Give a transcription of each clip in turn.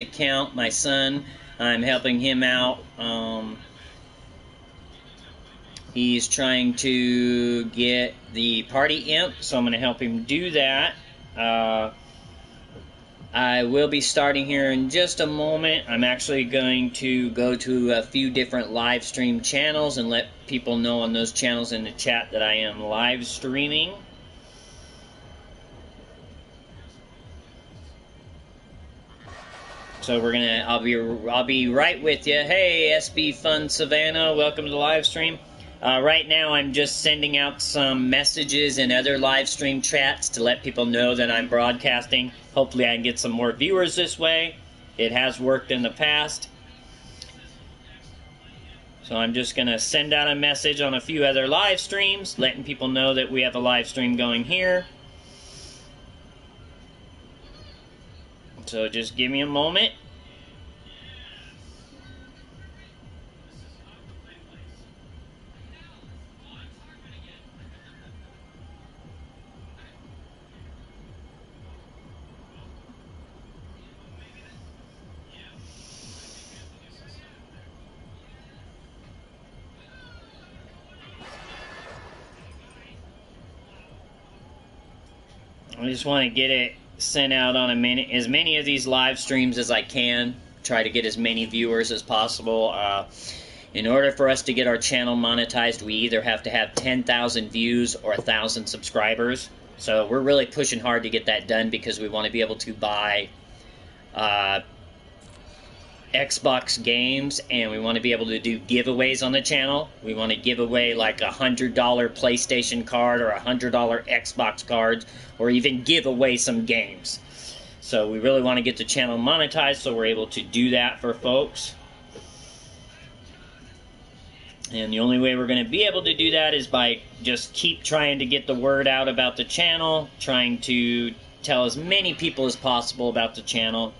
account, my son. I'm helping him out. Um, he's trying to get the party imp, so I'm going to help him do that. Uh, I will be starting here in just a moment. I'm actually going to go to a few different live stream channels and let people know on those channels in the chat that I am live streaming. So we're gonna, I'll be, I'll be right with you. Hey, SB Fun Savannah, welcome to the live stream. Uh, right now, I'm just sending out some messages in other live stream chats to let people know that I'm broadcasting. Hopefully, I can get some more viewers this way. It has worked in the past. So I'm just going to send out a message on a few other live streams, letting people know that we have a live stream going here. So just give me a moment. I just want to get it sent out on a minute, as many of these live streams as I can. Try to get as many viewers as possible. Uh, in order for us to get our channel monetized, we either have to have 10,000 views or 1,000 subscribers. So we're really pushing hard to get that done because we want to be able to buy uh, Xbox games and we want to be able to do giveaways on the channel. We want to give away like a hundred dollar PlayStation card or a hundred dollar Xbox cards or even give away some games. So we really want to get the channel monetized so we're able to do that for folks. And the only way we're going to be able to do that is by just keep trying to get the word out about the channel, trying to tell as many people as possible about the channel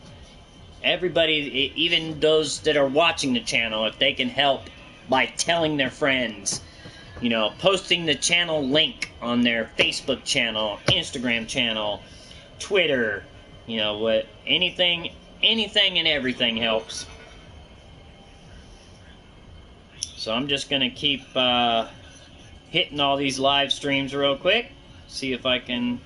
everybody, even those that are watching the channel, if they can help by telling their friends, you know, posting the channel link on their Facebook channel, Instagram channel, Twitter, you know, what anything, anything and everything helps. So I'm just gonna keep uh, hitting all these live streams real quick, see if I can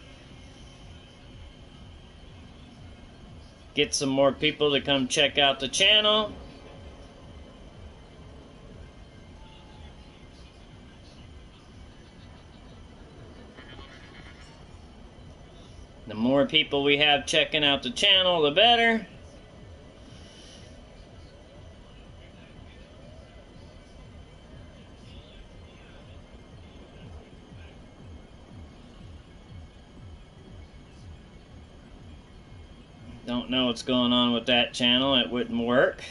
get some more people to come check out the channel. The more people we have checking out the channel, the better. What's going on with that channel. It wouldn't work.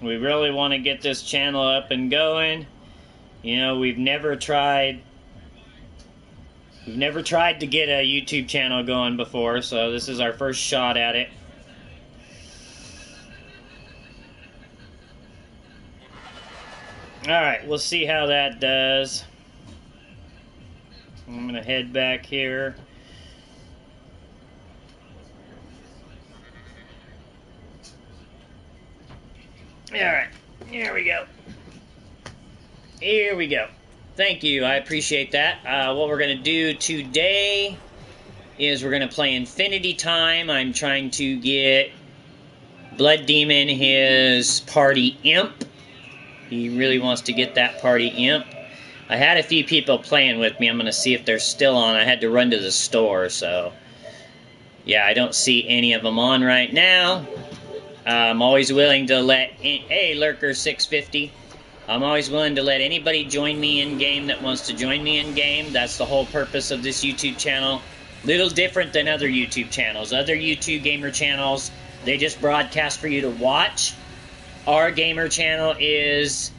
We really want to get this channel up and going. You know, we've never tried We've never tried to get a YouTube channel going before, so this is our first shot at it. Alright, we'll see how that does. I'm going to head back here. Alright, here we go. Here we go. Thank you. I appreciate that. Uh, what we're going to do today is we're going to play Infinity Time. I'm trying to get Blood Demon his party imp. He really wants to get that party imp. I had a few people playing with me. I'm going to see if they're still on. I had to run to the store, so... Yeah, I don't see any of them on right now. Uh, I'm always willing to let... Hey, Lurker 650. I'm always willing to let anybody join me in game that wants to join me in game. That's the whole purpose of this YouTube channel. Little different than other YouTube channels. Other YouTube gamer channels, they just broadcast for you to watch. Our gamer channel is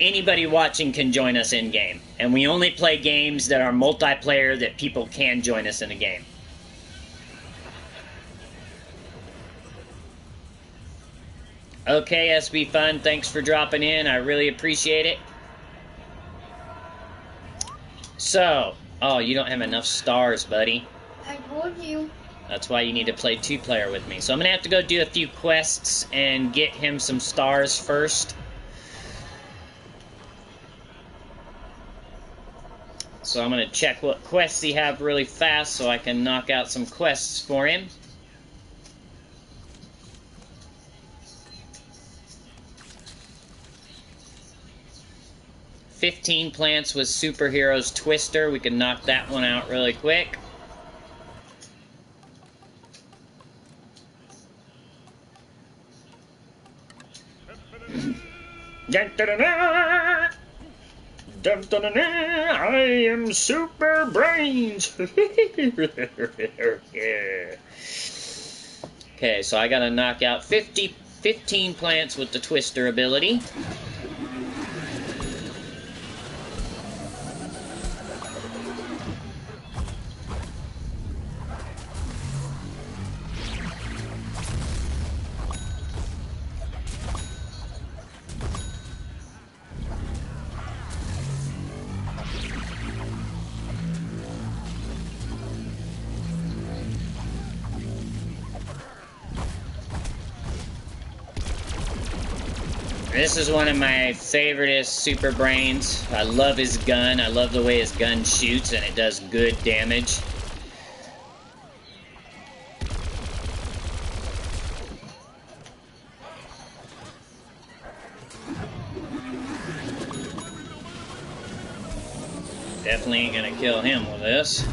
anybody watching can join us in game. And we only play games that are multiplayer that people can join us in a game. Okay, SB Fun, thanks for dropping in. I really appreciate it. So, oh, you don't have enough stars, buddy. I told you. That's why you need to play two player with me. So I'm gonna have to go do a few quests and get him some stars first. So I'm gonna check what quests he have really fast so I can knock out some quests for him. Fifteen plants with superheroes Twister. We can knock that one out really quick. I am Super Brainz. okay, so I gotta knock out 50, 15 plants with the Twister ability. This is one of my favoriteest Super Brainz. I love his gun. I love the way his gun shoots and it does good damage. Definitely ain't gonna kill him with this.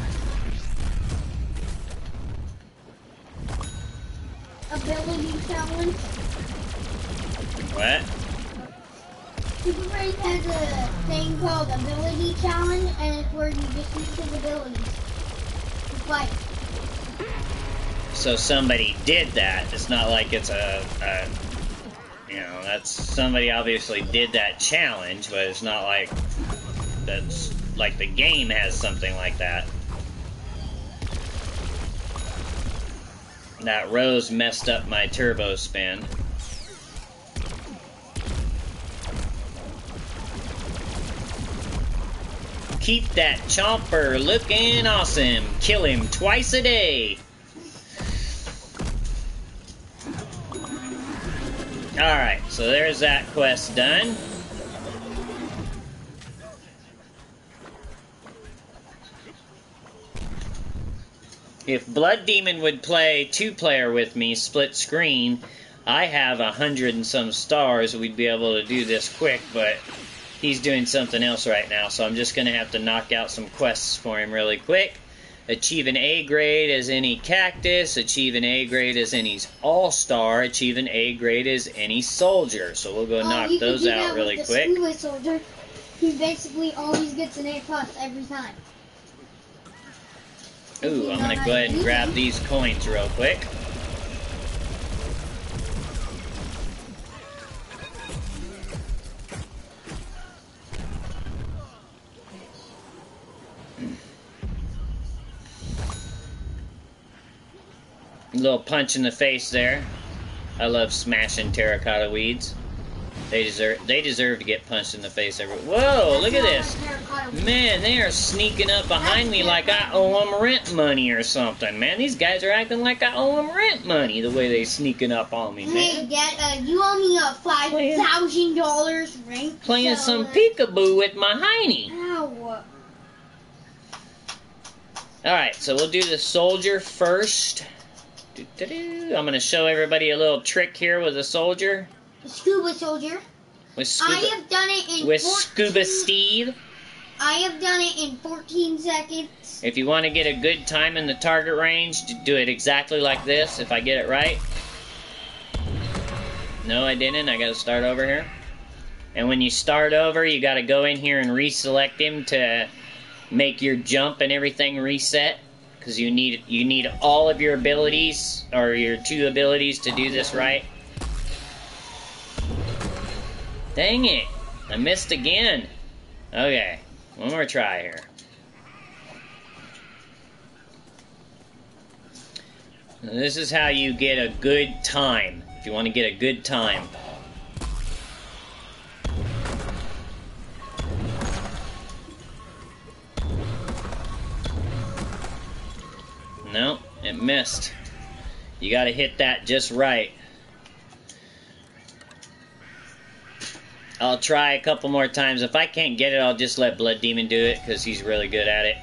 Called Ability Challenge, and it's where you just use his abilities to fight. So somebody did that. It's not like it's a, a you know, that's somebody obviously did that challenge, but it's not like that's like the game has something like that. That rose messed up my turbo spin. Keep that chomper looking awesome. Kill him twice a day. Alright, so there's that quest done. If Blood Demon would play two player with me, split screen, I have a hundred and some stars. We'd be able to do this quick, but he's doing something else right now, so I'm just going to have to knock out some quests for him really quick. Achieve an A grade as any cactus, achieve an A grade as any all star, achieve an A grade as any soldier. So we'll go Uh, knock those out really quick. Scuba soldier. He basically always gets an A plus every time. Ooh, I'm going to go ahead and grab these coins real quick. Little punch in the face there. I love smashing terracotta weeds. They deserve they deserve to get punched in the face every. Whoa! Look at this. Man, they are sneaking up behind me like I owe them rent money or something. Man, these guys are acting like I owe them rent money the way they sneaking up on me, Hey, man. Dad, uh, you owe me a five thousand dollars rent. Playing so, some peekaboo with my hiney. Ow. Alright, so we'll do the soldier first. I'm gonna show everybody a little trick here with a soldier. Scuba soldier. With I Scuba, have done it in with 14 Scuba Steve. I have done it in 14 seconds. If you want to get a good time in the target range, do it exactly like this, if I get it right. No, I didn't. I gotta start over here. And when you start over, you gotta go in here and reselect him to make your jump and everything reset. Because you need you need all of your abilities, or your two abilities to do this right. Dang it! I missed again. Okay, one more try here. This is how you get a good time. If you want to get a good time. No, it missed. You got to hit that just right. I'll try a couple more times. If I can't get it, I'll just let Blood Demon do it because he's really good at it.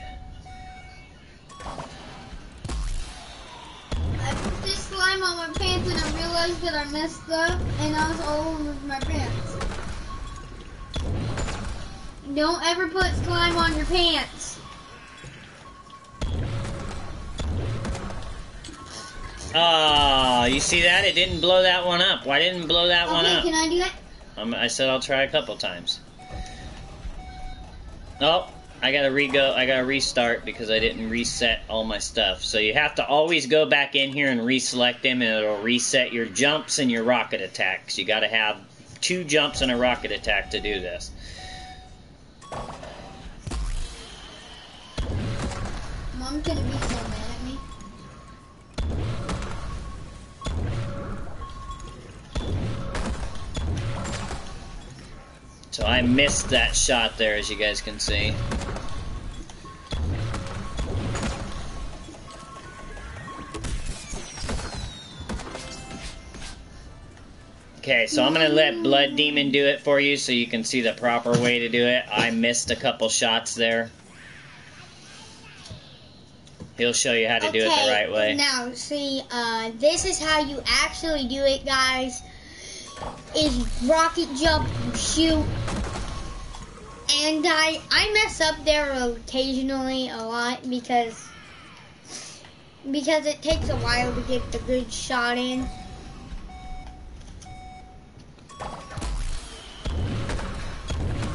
I put this slime on my pants and I realized that I messed up and I was all over my pants. Don't ever put slime on your pants. Oh, you see that? It didn't blow that one up. Why didn't it blow that one up? can I do it? Um, I said I'll try a couple times. Oh, I gotta re-go. I gotta restart because I didn't reset all my stuff. So you have to always go back in here and reselect them, and it'll reset your jumps and your rocket attacks. You gotta have two jumps and a rocket attack to do this. Mom's gonna be So I missed that shot there, as you guys can see. Okay, so I'm gonna let Blood Demon do it for you so you can see the proper way to do it. I missed a couple shots there. He'll show you how to do it the right way. Now, see, uh, this is how you actually do it, guys. Is rocket jump, shoot, and I I mess up there occasionally a lot because because it takes a while to get the good shot in.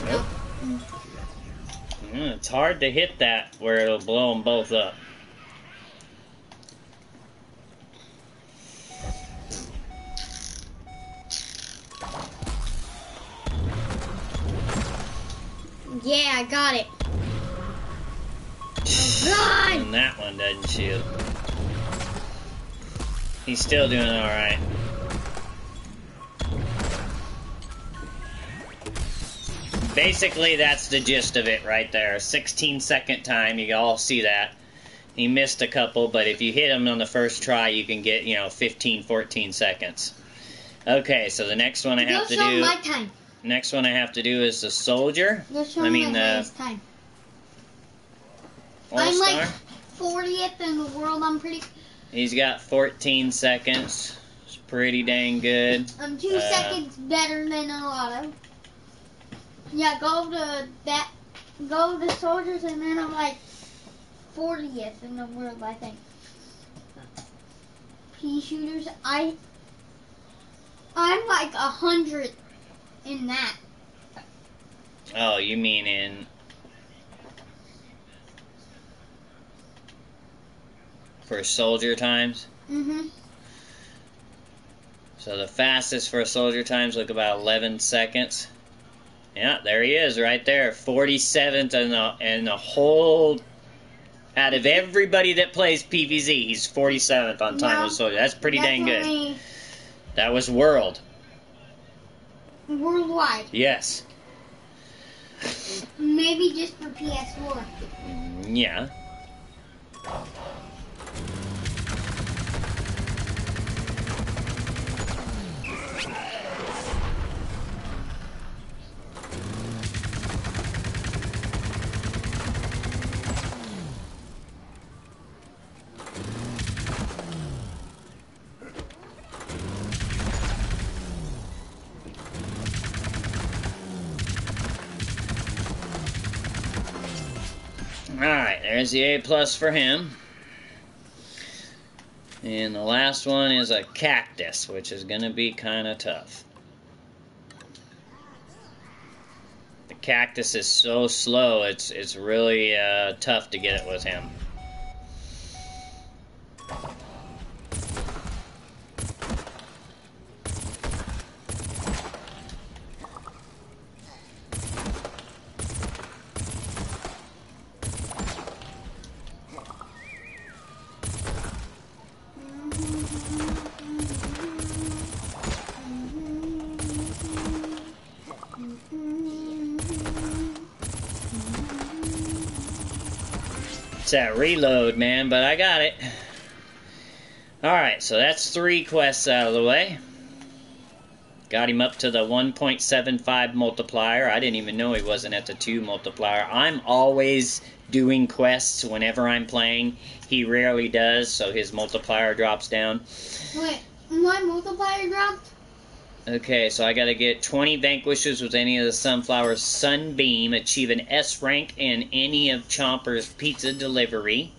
Nope. Mm, it's hard to hit that where it'll blow them both up. Yeah, I got it. Oh, God! And that one doesn't shoot. He's still doing alright. Basically, that's the gist of it right there. 16 second time, you all see that. He missed a couple, but if you hit him on the first try, you can get, you know, 15, 14 seconds. Okay, so the next one I Go have to show do. my time. Next one I have to do is the soldier. I mean, highest time. I'm like 40th in the world. I'm pretty. He's got 14 seconds. It's pretty dang good. I'm two Uh, seconds better than a lot of. Yeah, go to that. Go to soldiers, and then I'm like 40th in the world. I think. Pea shooters. I. I'm like a hundred in that. Oh, you mean in. For soldier times? Mhm. So the fastest for soldier times look about 11 seconds. Yeah, there he is right there. 47th in the, in the whole. Out of everybody that plays PVZ, he's 47th on time with soldier. That's pretty dang good. That was world. Worldwide, Yes. maybe just for PS4. Mm, Yeah. Alright, there's the A plus for him. And the last one is a cactus, which is going to be kind of tough. The cactus is so slow, it's, it's really uh, tough to get it with him. It's that reload, man, but I got it. Alright, so that's three quests out of the way. Got him up to the 1.75 multiplier. I didn't even know he wasn't at the 2 multiplier. I'm always doing quests whenever I'm playing. He rarely does, so his multiplier drops down. Wait, my multiplier dropped? Okay, so I gotta get 20 vanquishes with any of the Sunflower Sunbeam, achieve an S rank in any of Chomper's pizza delivery,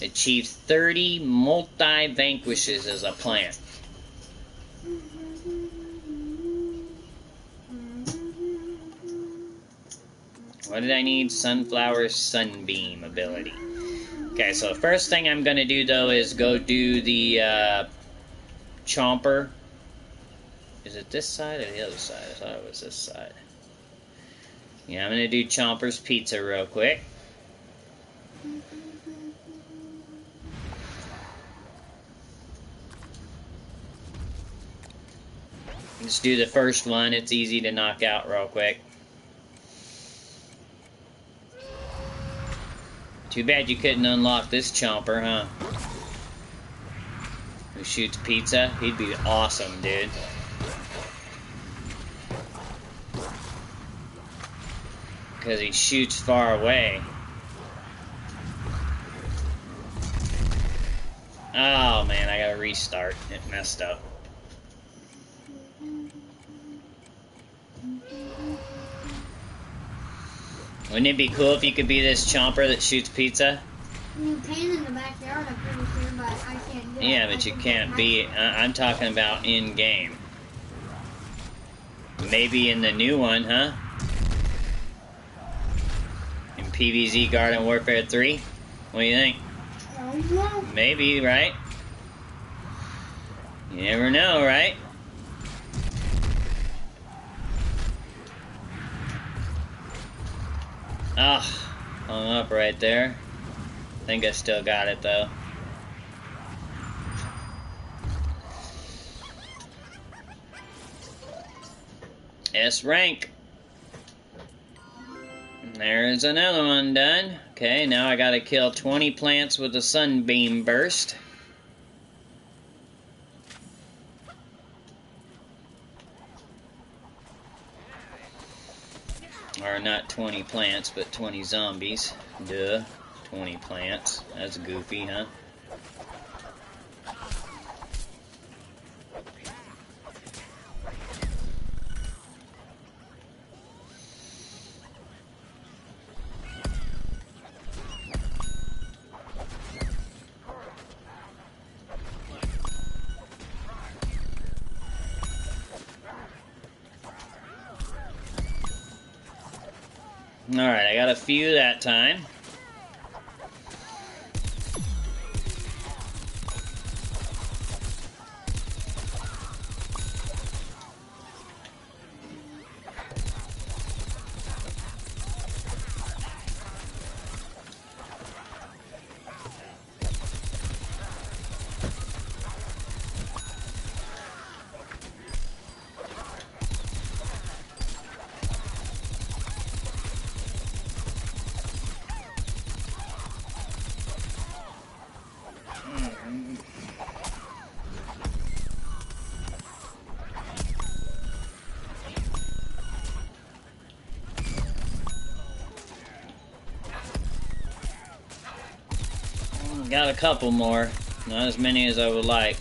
achieve 30 multi vanquishes as a plant. What did I need? Sunflower Sunbeam ability. Okay, so the first thing I'm gonna do though is go do the uh, Chomper. Is it this side or the other side? I thought it was this side. Yeah, I'm gonna do Chomper's Pizza real quick. Let's do the first one. It's easy to knock out real quick. Too bad you couldn't unlock this chomper, huh? Who shoots pizza? He'd be awesome, dude. Because he shoots far away. Oh man, I gotta restart. It messed up. Wouldn't it be cool if you could be this chomper that shoots pizza? In the backyard, I'm pretty sure, but I. Yeah, but you can can't be. I- I'm talking about in game. Maybe in the new one, huh? In PVZ Garden Warfare 3? What do you think? I. Maybe, right? You never know, right? Ah, hung up right there. think I still got it though. S rank. There's another one done. Okay, now I gotta kill 20 plants with a sunbeam burst. Or not 20 plants, but 20 zombies. Duh. 20 plants. That's goofy, huh? Alright, I got a few that time. Couple more. Not as many as I would like.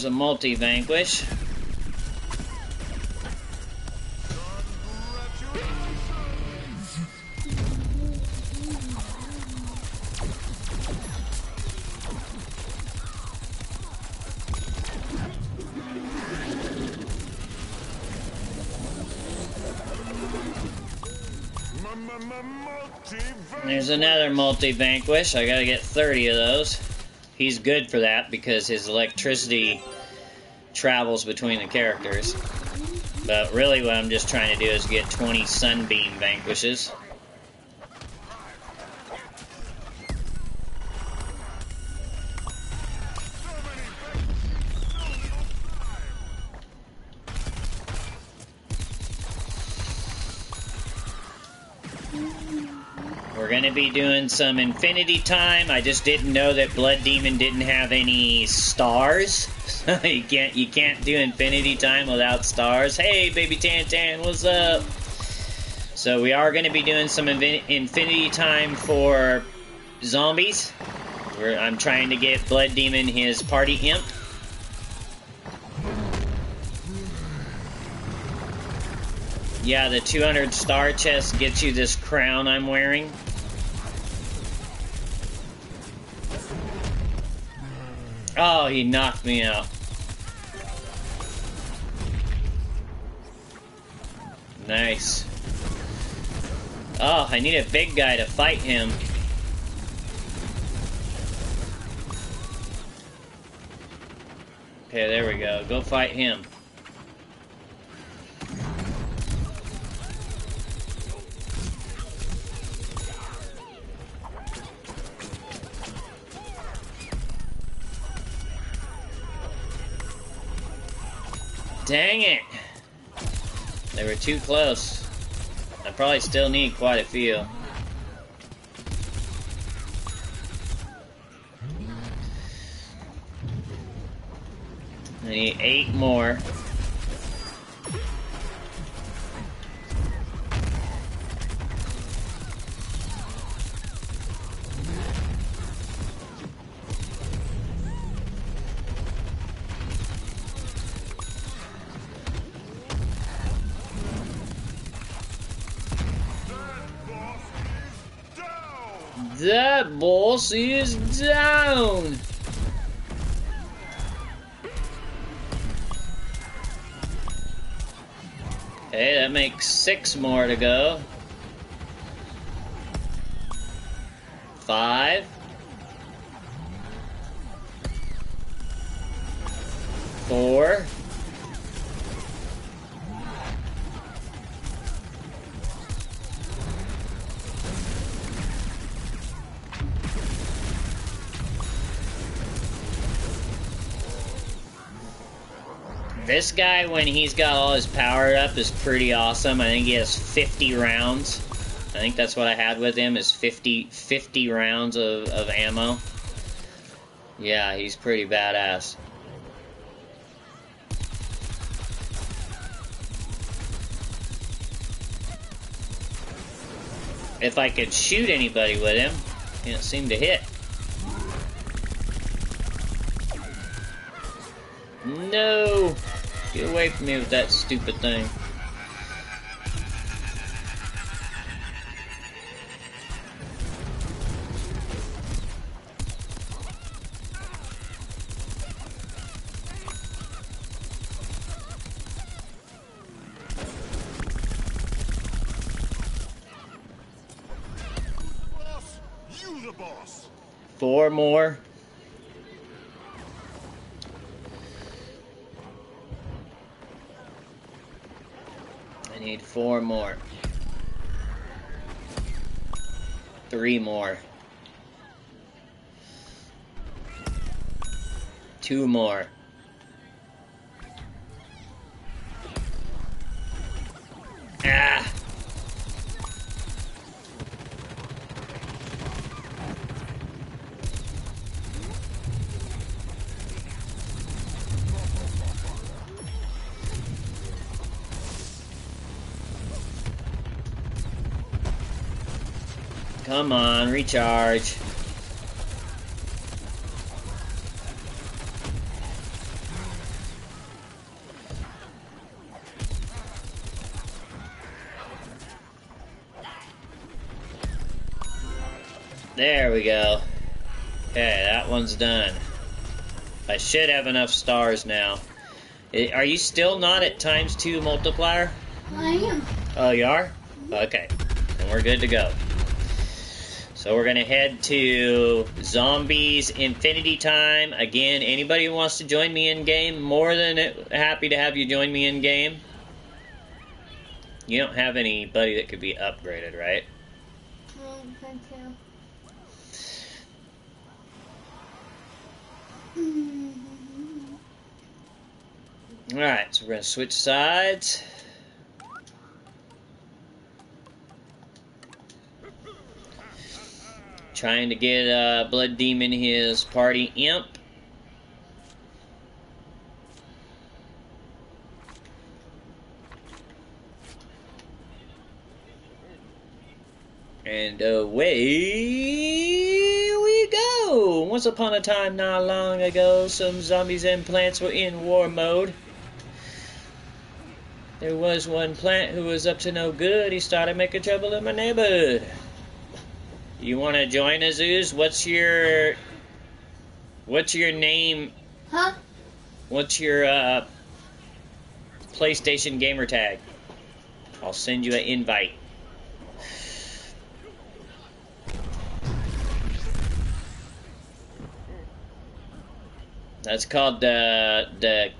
There's a multi vanquish. There's another multi vanquish. I gotta get 30 of those. He's good for that because his electricity travels between the characters. But really, what I'm just trying to do is get 20 sunbeam vanquishes. To be doing some Infinity Time. I just didn't know that Blood Demon didn't have any stars. you can't you can't do Infinity Time without stars. Hey, baby Tan Tan, what's up? So we are going to be doing some Infinity Time for zombies. We're, I'm trying to get Blood Demon his party imp. Yeah, the 200 star chest gets you this crown I'm wearing. Oh, he knocked me out. Nice. Oh, I need a big guy to fight him. Okay, there we go. Go fight him. Dang it! They were too close. I probably still need quite a few. I need eight more. Boss is down! Okay, that makes six more to go. Five. Four. This guy, when he's got all his power up, is pretty awesome. I think he has 50 rounds. I think that's what I had with him, is 50, 50 rounds of, of ammo. Yeah, he's pretty badass. If I could shoot anybody with him, can't seem to hit. Get away from me with that stupid thing. Two more. Ah! Come on, recharge. There we go. Okay, that one's done. I should have enough stars now. Are you still not at times two multiplier? I am. Oh, you are? Okay. we're good to go. So we're gonna head to Zombies Infinity Time. Again, anybody who wants to join me in game, more than happy to have you join me in game. You don't have anybody that could be upgraded, right? Um, thank you. We're gonna switch sides. Trying to get uh, Blood Demon his party imp. And away we go! Once upon a time, not long ago, some zombies and plants were in war mode. There was one plant who was up to no good. He started making trouble in my neighborhood. You want to join Azuz? What's your What's your name? Huh? What's your uh, PlayStation gamer tag? I'll send you an invite. That's called the the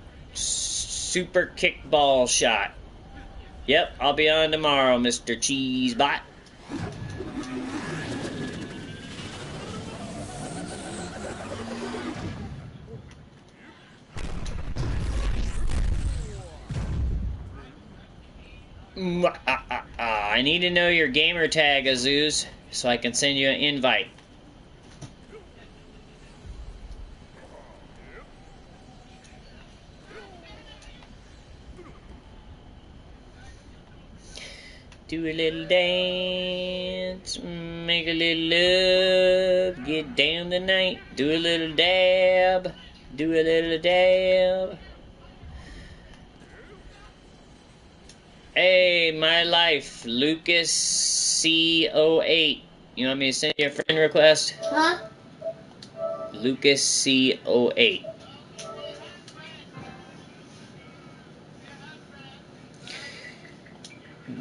super kickball shot. Yep, I'll be on tomorrow, Mr. Cheesebot. Ah, ah, ah. I need to know your gamer tag, Azuz, so I can send you an invite. Do a little dance, make a little love, get down tonight. Do a little dab, do a little dab. Hey, my life, Lucas C08. You want me to send you a friend request? Huh? Lucas C08.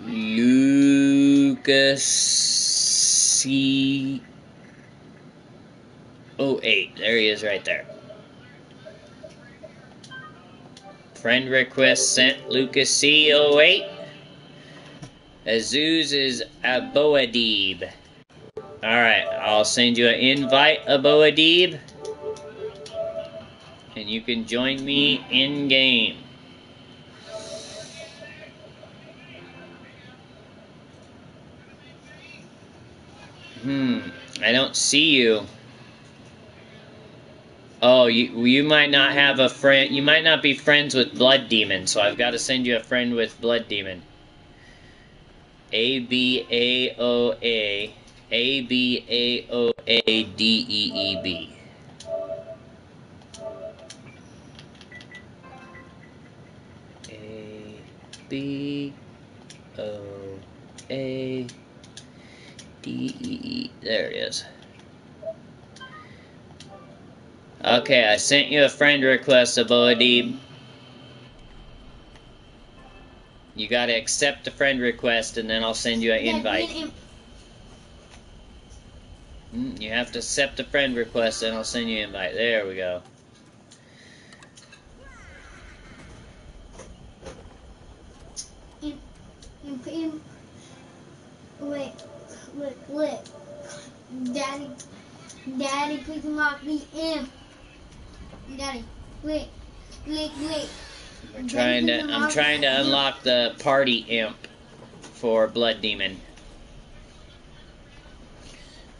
Lucas C. 08. There he is right there. Friend request sent Lucas C08. Azuz is Aboadib. Alright, I'll send you an invite, Aboadib. And you can join me in game. Hmm, I don't see you. Oh, you you might not have a friend. You might not be friends with Blood Demon, so I've got to send you a friend with Blood Demon. A B A O A A B A O A D E E B. A B O A D E E. There it is. Okay, I sent you a friend request, Aboadib. You gotta accept the friend request and then I'll send you an invite. Mm, You have to accept the friend request and I'll send you an invite. There we go. Wait, wait, wait. Daddy, Daddy, please unlock the imp. Daddy, wait, wait, wait. I'm trying to I'm trying to unlock the party imp for Blood Demon.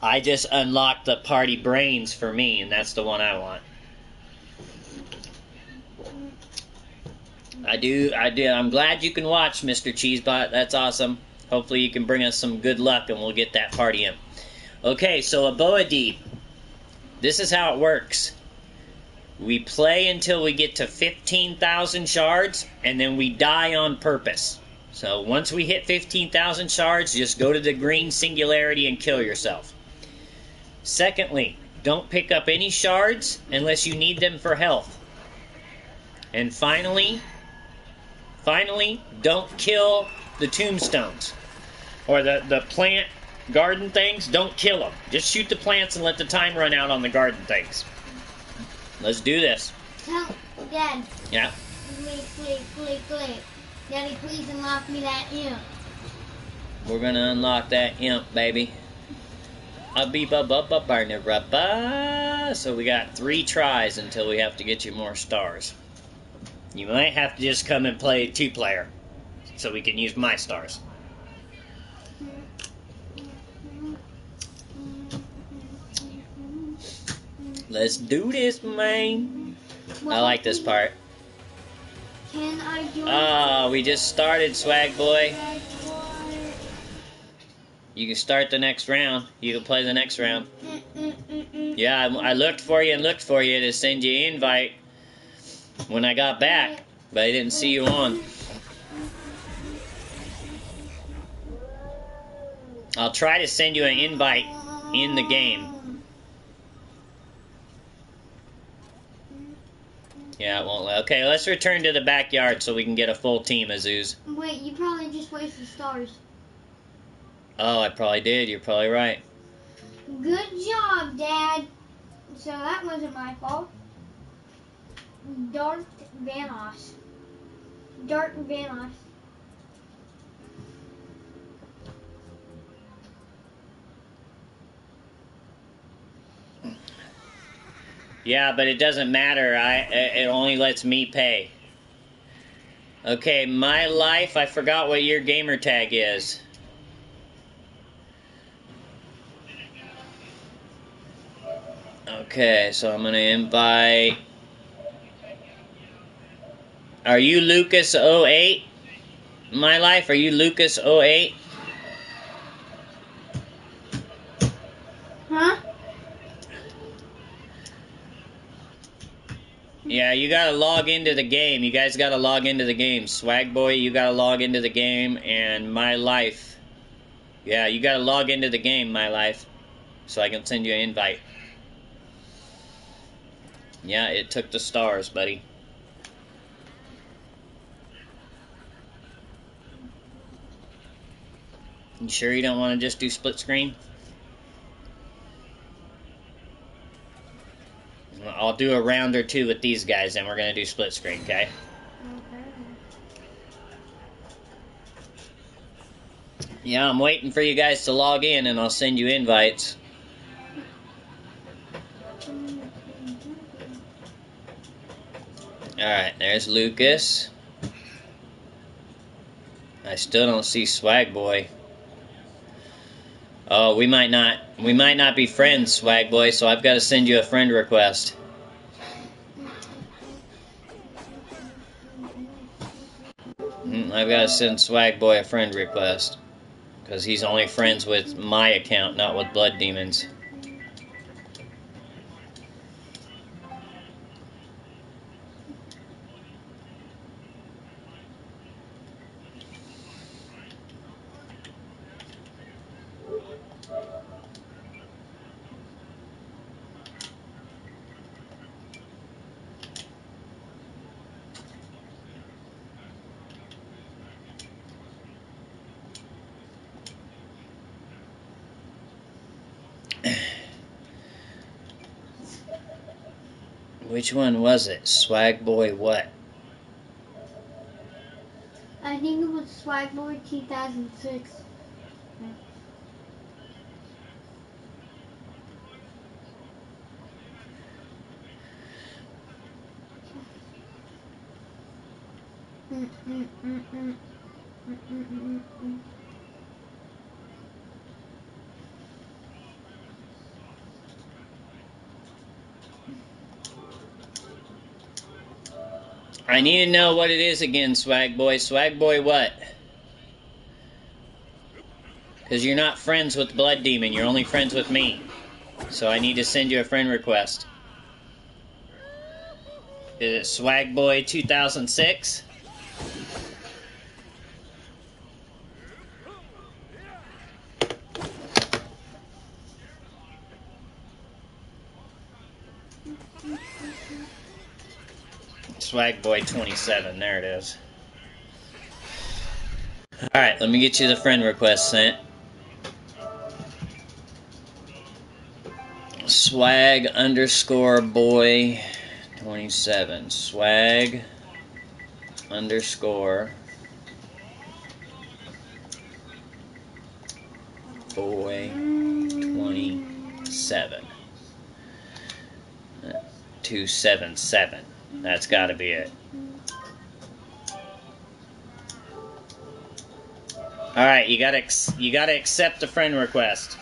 I just unlocked the party brains for me, and that's the one I want. I do, I do. I'm glad you can watch, Mr. Cheesebot. That's awesome. Hopefully, you can bring us some good luck, and we'll get that party in. Okay, so Aboadib. This is how it works. We play until we get to 15,000 shards, and then we die on purpose. So once we hit 15,000 shards, just go to the green singularity and kill yourself. Secondly, don't pick up any shards unless you need them for health. And finally, finally, don't kill the tombstones. Or the the plant garden things, don't kill them. Just shoot the plants and let the time run out on the garden things. Let's do this. Dad. Yeah. Click, click, click, click. Daddy, please unlock me that imp. We're gonna unlock that imp, baby. So we got three tries until we have to get you more stars. You might have to just come and play two player, so we can use my stars. Let's do this, man. I like this part. Can I join? Ah, we just started, swag boy. You can start the next round. You can play the next round. Yeah, I, I looked for you and looked for you to send you an invite when I got back, but I didn't see you on. I'll try to send you an invite in the game. Yeah, it won't. let- Okay, let's return to the backyard so we can get a full team of zoos. Wait, you probably just wasted stars. Oh, I probably did. You're probably right. Good job, Dad. So that wasn't my fault. Darth Vanos. Darth Vanos. Yeah, but it doesn't matter. I it only lets me pay. Okay, my life. I forgot what your gamer tag is. Okay, so I'm gonna invite. Are you Lucas 08? My life. Are you Lucas 08? You gotta log into the game. You guys gotta log into the game. Swag Boy, you gotta log into the game. And My Life. Yeah, you gotta log into the game, My Life. So I can send you an invite. Yeah, it took the stars, buddy. You sure you don't want to just do split screen? I'll do a round or two with these guys, and we're gonna do split screen, okay? Okay. Yeah, I'm waiting for you guys to log in, and I'll send you invites. All right, there's Lucas. I still don't see Swag Boy. Oh, we might not. We might not be friends, Swag Boy. So I've got to send you a friend request. Mm, I've got to send Swag Boy a friend request because he's only friends with my account, not with Blood Demons. Which one was it? Swag Boy what? I think it was Swag Boy 2006 mm, mm. Mm, mm, mm, mm. I need to know what it is again, Swag Boy. Swag Boy what? Because you're not friends with Blood Demon, you're only friends with me. So I need to send you a friend request. Is it Swag Boy 2006? Swag Boy 27, there it is. Alright, let me get you the friend request sent. Swag underscore boy 27. Swag underscore boy 27. 277. That's got to be it. All right, you got to you got to accept the friend request.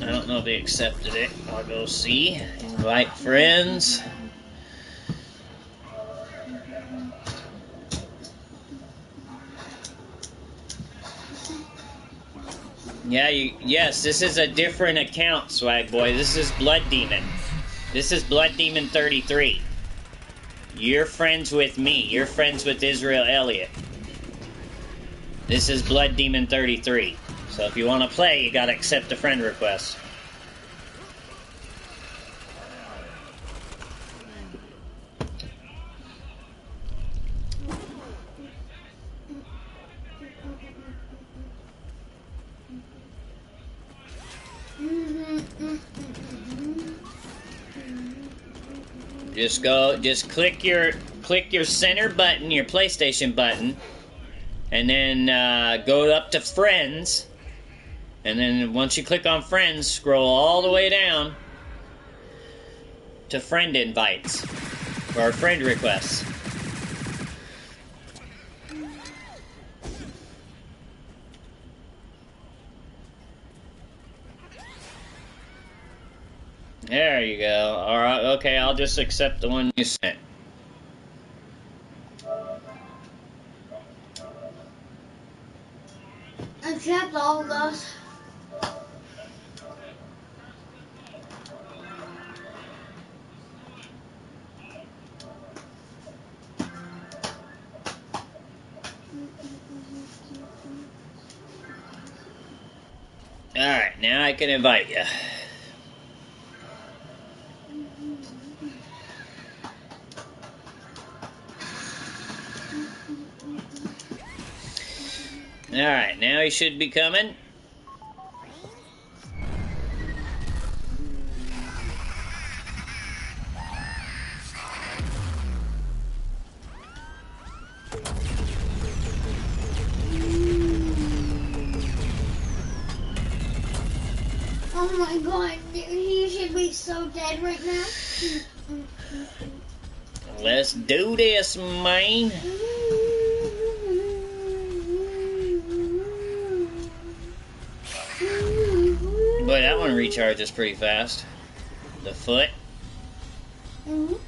I don't know if they accepted it. I'll go see. Invite friends. Yeah, you, yes, this is a different account, Swag Boy. This is Blood Demon. This is Blood Demon 33. You're friends with me. You're friends with Israel Elliott. This is Blood Demon 33. So if you want to play, you gotta accept the friend request. Just go, just click your click your center button, your PlayStation button, and then uh, go up to Friends, and then once you click on Friends, scroll all the way down to Friend Invites or Friend Requests. Okay, I'll just accept the one you sent. Accept all of those. All right. Now I can invite you. All right. Now he should be coming. Oh my god, he should be so dead right now. Let's do this, man. Mm-hmm. Boy, that one recharges pretty fast. The foot. Mhm. All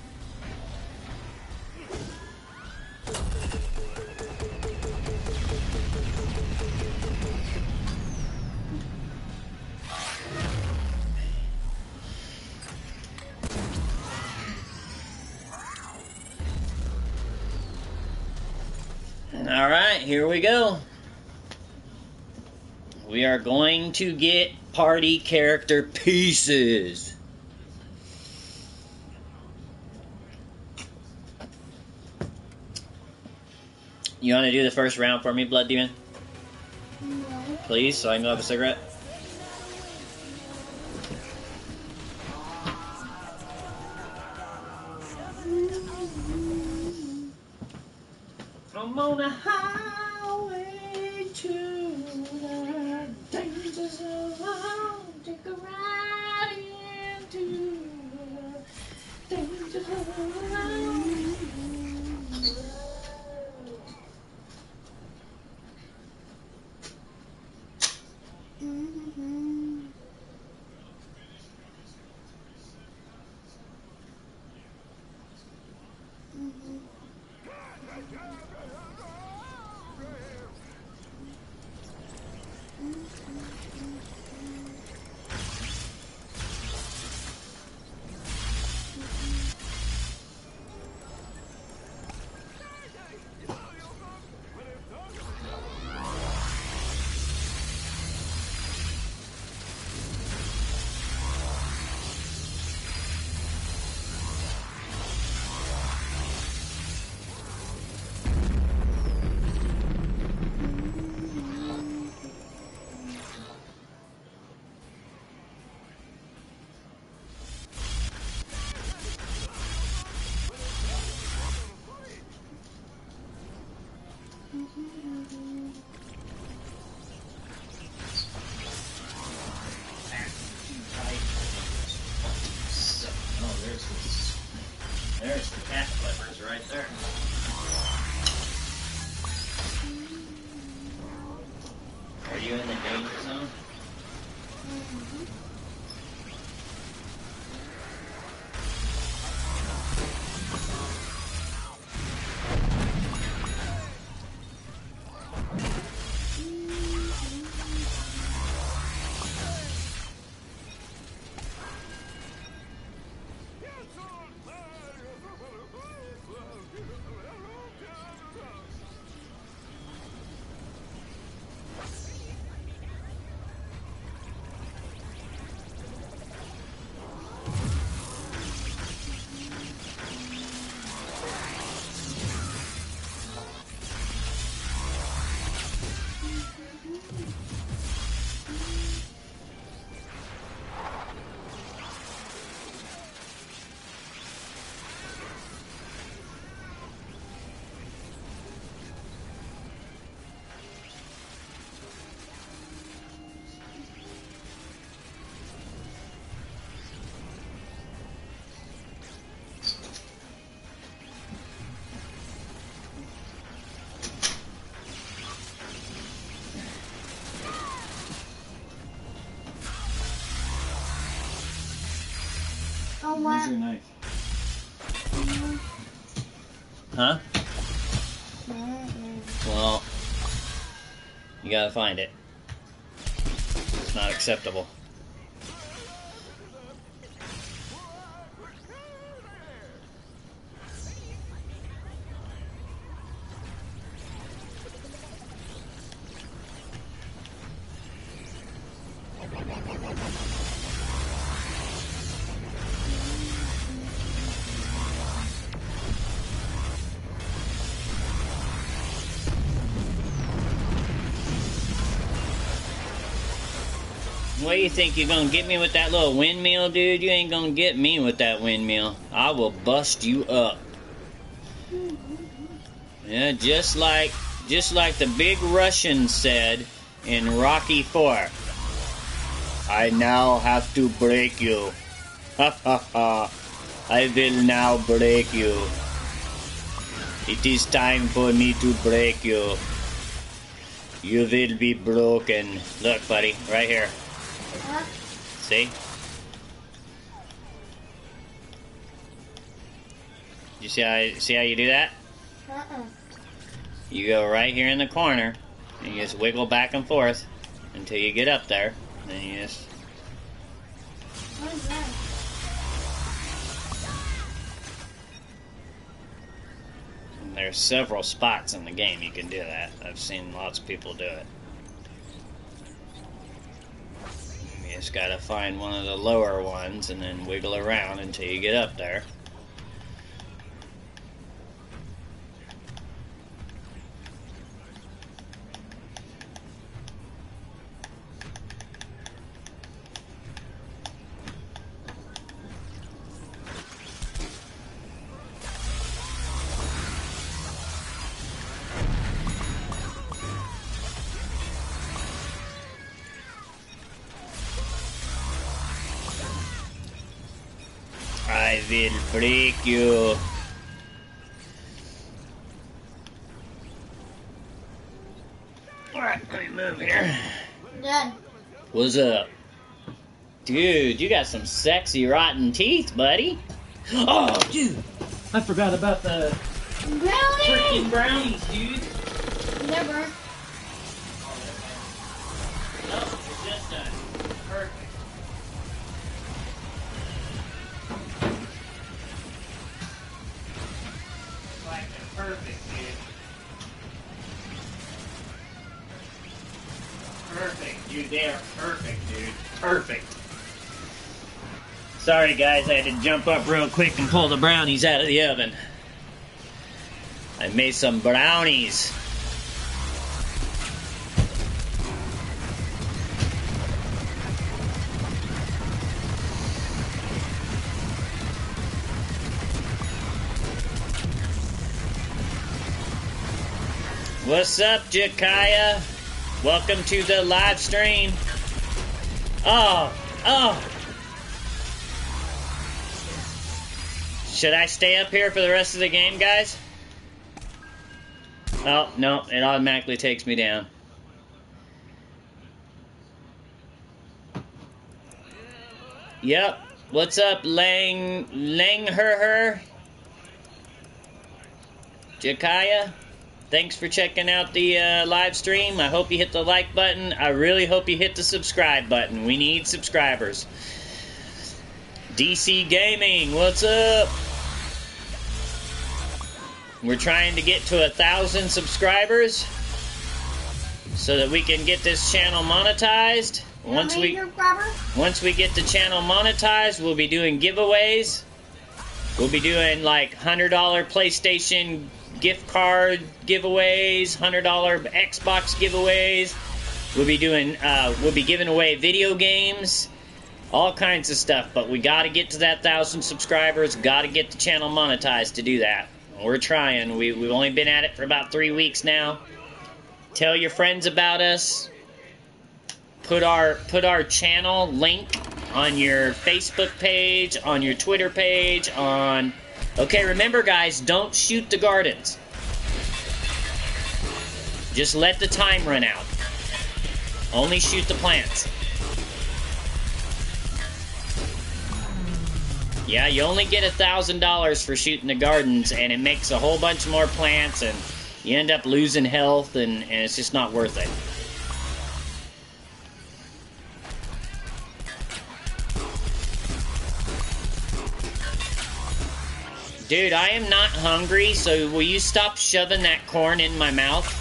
going to get party character pieces. You want to do the first round for me, Blood Demon? Please, so I can go have a cigarette? Are you in the Where's wow. your knife? Huh? Well, you gotta find it. It's not acceptable. You think? You're gonna get me with that little windmill, dude? You ain't gonna get me with that windmill. I will bust you up. Yeah, just like just like the big Russian said in Rocky Four. I now have to break you. Ha ha ha. I will now break you. It is time for me to break you. You will be broken. Look, buddy, right here. See? You see how see how you do that? Uh-uh. You go right here in the corner, and you just wiggle back and forth until you get up there. Then you just What is that? and there's several spots in the game you can do that. I've seen lots of people do it. You just gotta find one of the lower ones and then wiggle around until you get up there. Up? Dude, you got some sexy rotten teeth, buddy. Oh, dude. I forgot about the Brownie! freaking brownies, dude. Never. Sorry, guys. I had to jump up real quick and pull the brownies out of the oven. I made some brownies. What's up, Jakaya? Welcome to the live stream. Oh, oh. Should I stay up here for the rest of the game, guys? Oh, no, it automatically takes me down. Yep. What's up, Lang Lang her her? Jakaya? Thanks for checking out the uh, live stream. I hope you hit the like button. I really hope you hit the subscribe button. We need subscribers. DC Gaming, what's up? We're trying to get to a thousand subscribers so that we can get this channel monetized. Once we once we get the channel monetized, we'll be doing giveaways. We'll be doing like hundred dollar PlayStation gift card giveaways, hundred dollar Xbox giveaways. We'll be doing uh, we'll be giving away video games, all kinds of stuff. But we got to get to that thousand subscribers. Got to get the channel monetized to do that. We're trying. We we've only been at it for about three weeks now. Tell your friends about us put our put our channel link on your Facebook page, on your Twitter page, on Okay, remember guys, don't shoot the gardens. Just let the time run out. Only shoot the plants. Yeah, you only get a thousand dollars for shooting the gardens, and it makes a whole bunch more plants, and you end up losing health, and, and it's just not worth it. Dude, I am not hungry, so will you stop shoving that corn in my mouth?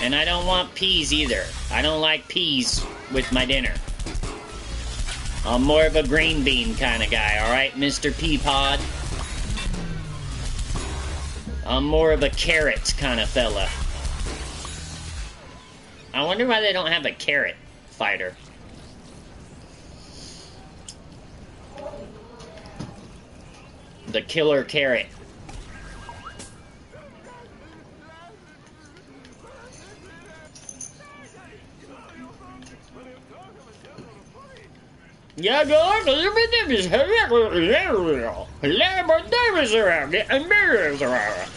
And I don't want peas either. I don't like peas with my dinner. I'm more of a green bean kind of guy, alright, Mr. Peapod? I'm more of a carrot kind of fella. I wonder why they don't have a carrot fighter. The killer carrot. Jag går över det Lämmer Davis around around.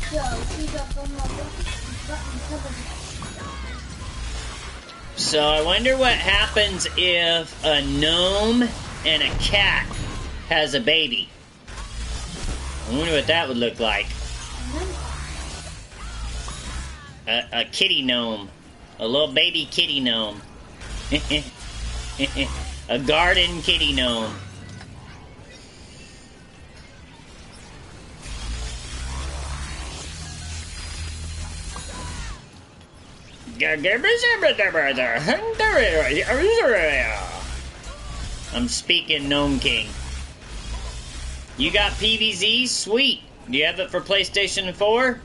Show, she got the mother. So I wonder what happens if a gnome and a cat has a baby. I wonder what that would look like. A, a kitty gnome. A little baby kitty gnome. a garden kitty gnome. I'm speaking Gnome King. You got PVZ? Sweet. Do you have it for PlayStation 4?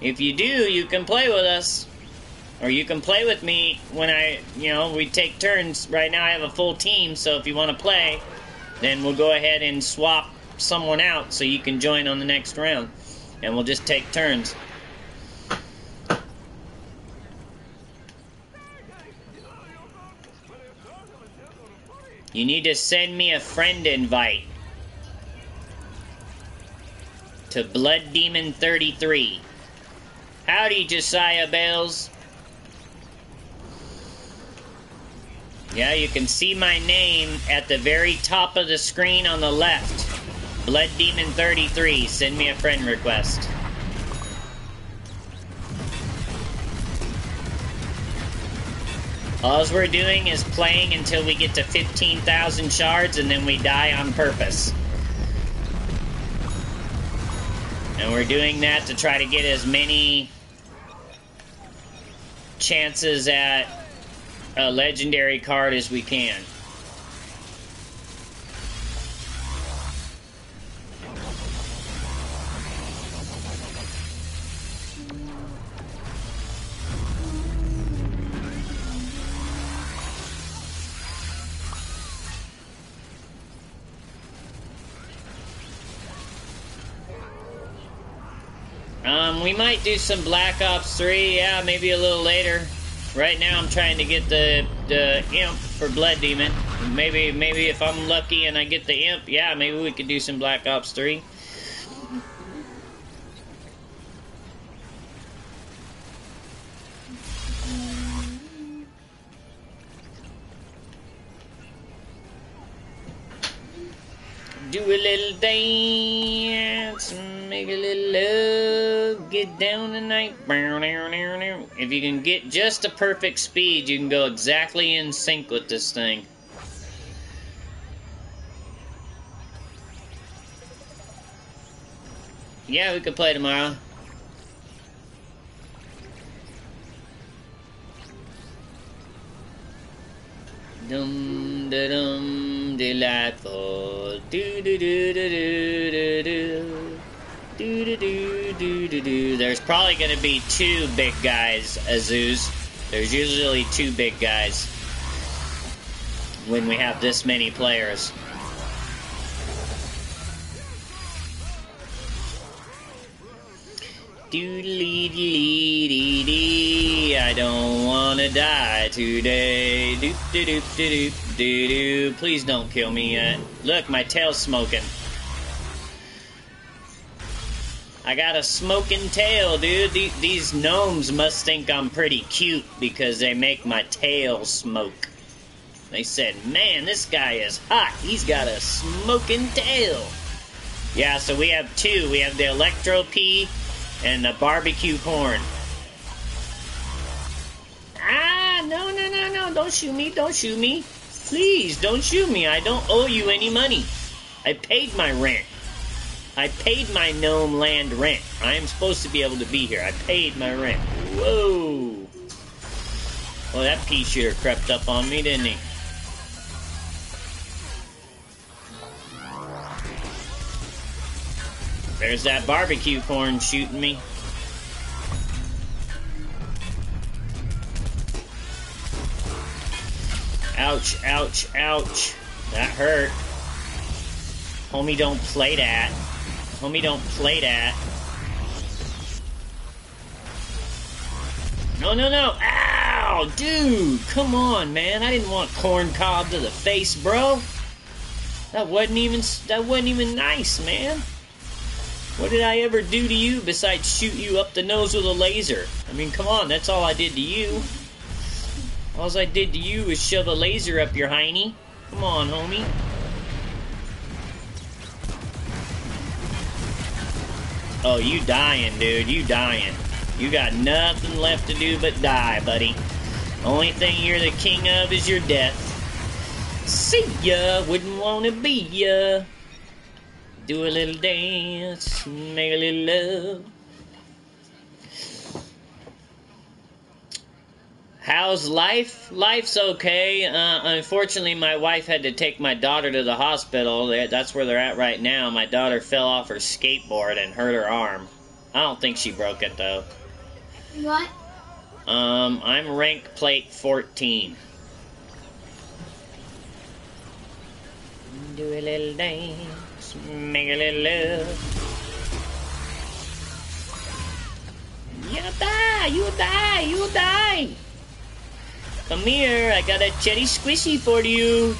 If you do, you can play with us. Or you can play with me when I, you know, we take turns. Right now I have a full team, so if you want to play, then we'll go ahead and swap someone out so you can join on the next round. And we'll just take turns. You need to send me a friend invite to Blood Demon 33. Howdy, Josiah Bales. Yeah, you can see my name at the very top of the screen on the left. Blood Demon 33. Send me a friend request. All we're doing is playing until we get to 15,000 shards and then we die on purpose. And we're doing that to try to get as many chances at a legendary card as we can. Um, we might do some Black Ops 3, yeah, maybe a little later. Right now I'm trying to get the the imp for Blood Demon. Maybe maybe if I'm lucky and I get the imp, yeah, maybe we could do some Black Ops 3. Do a little dance, make a little love, get down tonight. If you can get just a perfect speed, you can go exactly in sync with this thing. Yeah, we could play tomorrow. Dum da dum delightful. Do do do do do do do. Do do do do do do. There's probably gonna be two big guys, Azus. There's usually two big guys when we have this many players. Doodly dee dee dee. I don't wanna die today. Doop doop doop doop doop. Please don't kill me yet. Look, my tail's smoking. I got a smoking tail, dude. These gnomes must think I'm pretty cute because they make my tail smoke. They said, man, this guy is hot. He's got a smoking tail. Yeah, so we have two. We have the Electro Pea and the barbecue corn. Ah, no, no, no, no. Don't shoot me. Don't shoot me. Please, don't shoot me. I don't owe you any money. I paid my rent. I paid my gnome land rent. I am supposed to be able to be here. I paid my rent. Whoa. Well, that pea shooter crept up on me, didn't he? There's that barbecue corn shooting me. Ouch, ouch, ouch. That hurt. Homie, don't play that. Homie, don't play that. No, no, no. Ow! Dude, come on, man. I didn't want corn cob to the face, bro. That wasn't even that wasn't even nice, man. What did I ever do to you besides shoot you up the nose with a laser? I mean, come on, that's all I did to you. All I did to you was shove a laser up your hiney. Come on, homie. Oh, you dying, dude. You dying. You got nothing left to do but die, buddy. Only thing you're the king of is your death. See ya, wouldn't wanna be ya. Do a little dance, make a little love. How's life? Life's okay. Uh, unfortunately, my wife had to take my daughter to the hospital. That's where they're at right now. My daughter fell off her skateboard and hurt her arm. I don't think she broke it though. What? Um, I'm rank plate 14. Do a little dance, make a little love. You die, you die, you die. Come here, I got a cherry squishy for you.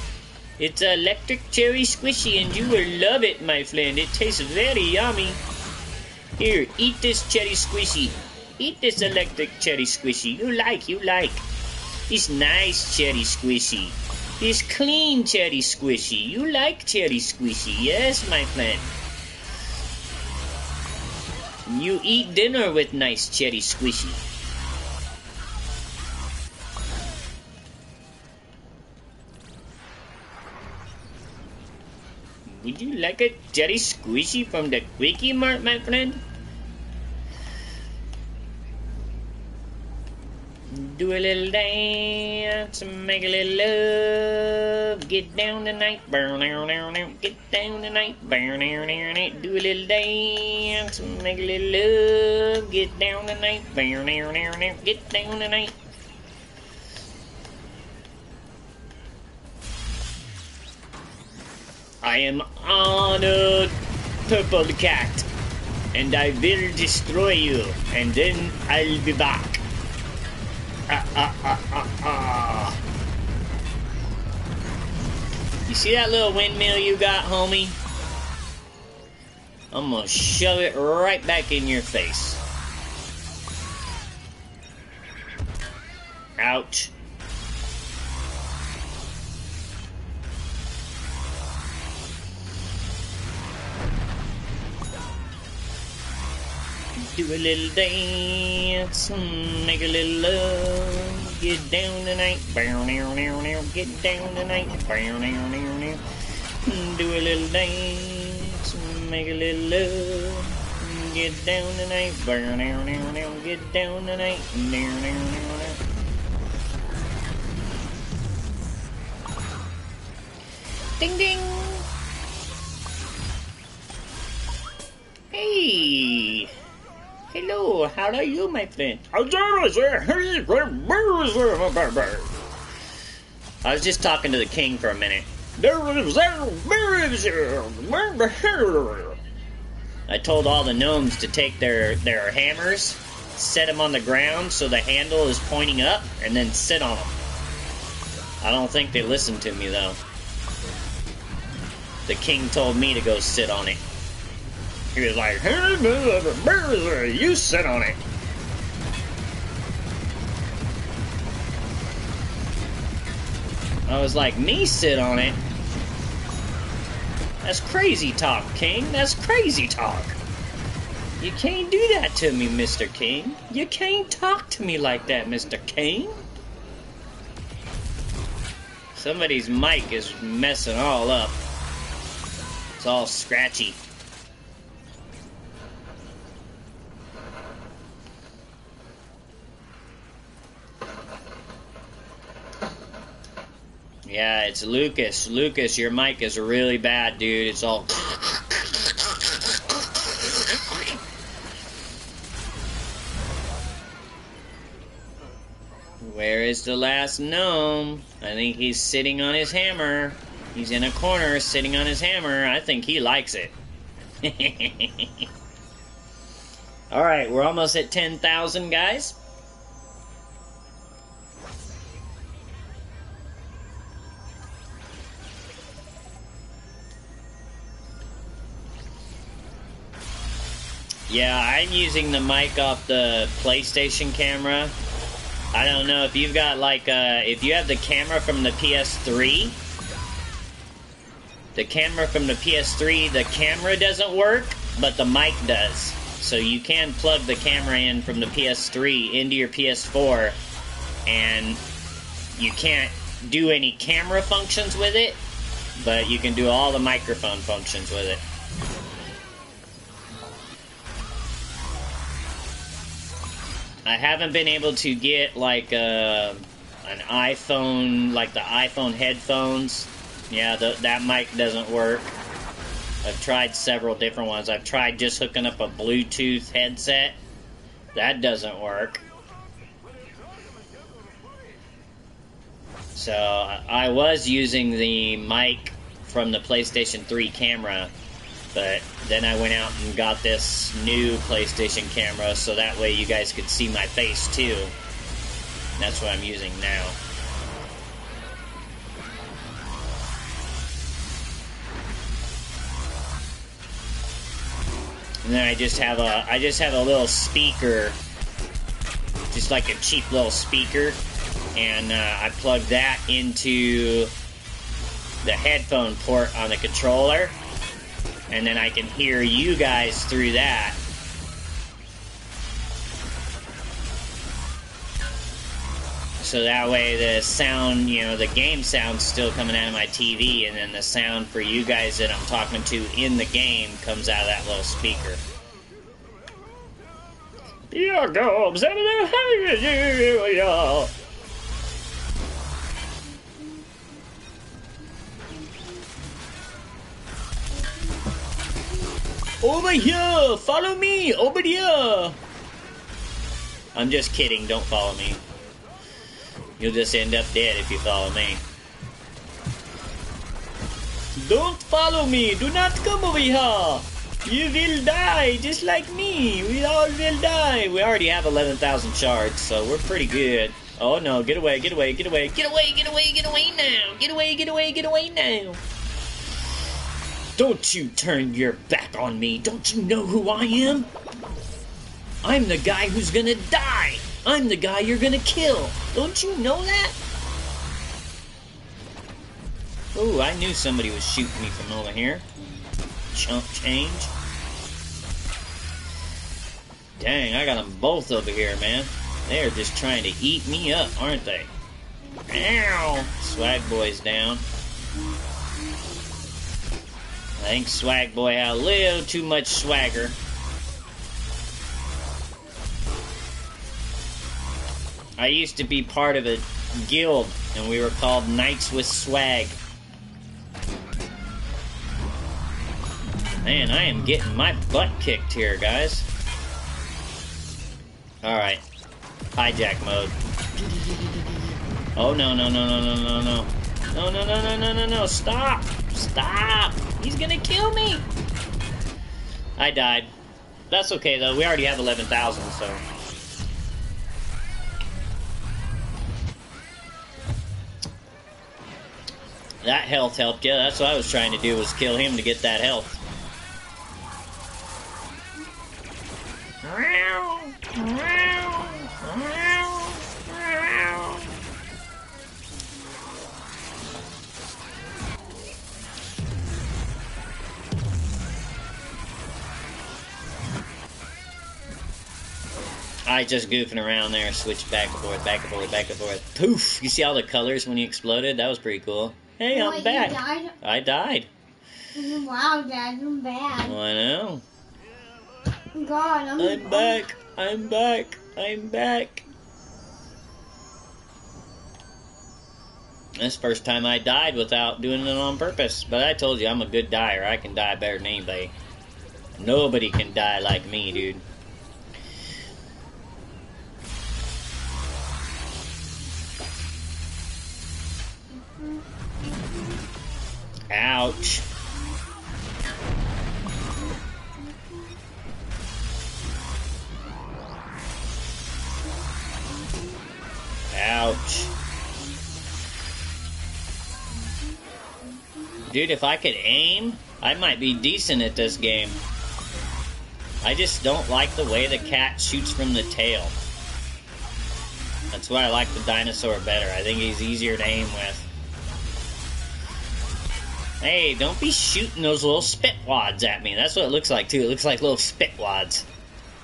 It's electric cherry squishy and you will love it, my friend. It tastes very yummy. Here, eat this cherry squishy. Eat this electric cherry squishy. You like, you like. This nice cherry squishy. This clean cherry squishy. You like cherry squishy, yes, my friend. You eat dinner with nice cherry squishy. Would you like a cherry squishy from the Quickie Mart, my friend? Do a little dance, make a little love, get down tonight, burn down, down, down, get down tonight, burn down, down, down, do a little dance, make a little love, get down tonight, burn down, down, down, get down tonight. I am honored purple cat. and I will destroy you, and then I'll be back. Ah, ah, ah, ah, ah. You see that little windmill you got, homie? I'm gonna shove it right back in your face. Ouch. Do a little dance, make a little love, get down tonight, get down tonight. Do a little dance, make a little love, get down tonight, get down tonight. Ding ding. Hey. Hello, how are you, my friend? I was just talking to the king for a minute. I told all the gnomes to take their, their hammers, set them on the ground so the handle is pointing up, and then sit on them. I don't think they listened to me, though. The king told me to go sit on it. He was like, you sit on it. I was like, me sit on it? That's crazy talk, King. That's crazy talk. You can't do that to me, Mr. King. You can't talk to me like that, Mr. King. Somebody's mic is messing all up. It's all scratchy. Yeah, it's Lucas. Lucas, your mic is really bad, dude. It's all. Where is the last gnome? I think he's sitting on his hammer. He's in a corner sitting on his hammer. I think he likes it. Alright, we're almost at 10,000, guys. Yeah, I'm using the mic off the PlayStation camera. I don't know if you've got like uh, if you have the camera from the PS3. The camera from the PS3, the camera doesn't work, but the mic does. So you can plug the camera in from the PS3 into your PS4, and you can't do any camera functions with it, but you can do all the microphone functions with it. I haven't been able to get like uh, an iPhone, like the iPhone headphones. Yeah, the, that mic doesn't work. I've tried several different ones. I've tried just hooking up a Bluetooth headset. That doesn't work. So I was using the mic from the PlayStation 3 camera but then I went out and got this new PlayStation camera so that way you guys could see my face too. And that's what I'm using now. And then I just have a I just have a little speaker, just like a cheap little speaker, and uh, I plug that into the headphone port on the controller and then I can hear you guys through that. So that way the sound, you know, the game sound's still coming out of my TV, and then the sound for you guys that I'm talking to in the game comes out of that little speaker. Yeah, go, Over here! Follow me! Over here! I'm just kidding, don't follow me. You'll just end up dead if you follow me. Don't follow me! Do not come over here! You will die, just like me. We all will die. We already have 11,000 shards, so we're pretty good. Oh no, get away, get away, get away, get away, get away, get away now. Get away, get away, get away now. Don't you turn your back on me. Don't you know who I am? I'm the guy who's gonna die. I'm the guy you're gonna kill. Don't you know that? Oh, I knew somebody was shooting me from over here. Chump change. Dang, I got them both over here, man. They're just trying to eat me up, aren't they? Ow! Swag Boy's down. I think Swag Boy had a little too much swagger. I used to be part of a guild, and we were called Knights with Swag. Man, I am getting my butt kicked here, guys. Alright. Hijack mode. Oh, no, no, no, no, no, no, no. No, no, no, no, no, no, no. Stop! Stop! He's gonna kill me! I died. That's okay, though. We already have 11,000, so... That health helped you. That's what I was trying to do, was kill him to get that health. I just goofing around there, switch back and forth, back and forth, back and forth. Poof! You see all the colors when he exploded? That was pretty cool. Hey, I'm back. You died? I died. Wow, Dad, I'm bad. I know. God, I'm, I'm back. I'm back. I'm back. That's the first time I died without doing it on purpose. But I told you I'm a good dyer. I can die better than anybody. Nobody can die like me, dude. Ouch. Ouch. Dude, if I could aim, I might be decent at this game. I just don't like the way the cat shoots from the tail. That's why I like the dinosaur better. I think he's easier to aim with. Hey, don't be shooting those little spit wads at me. That's what it looks like too. It looks like little spit wads.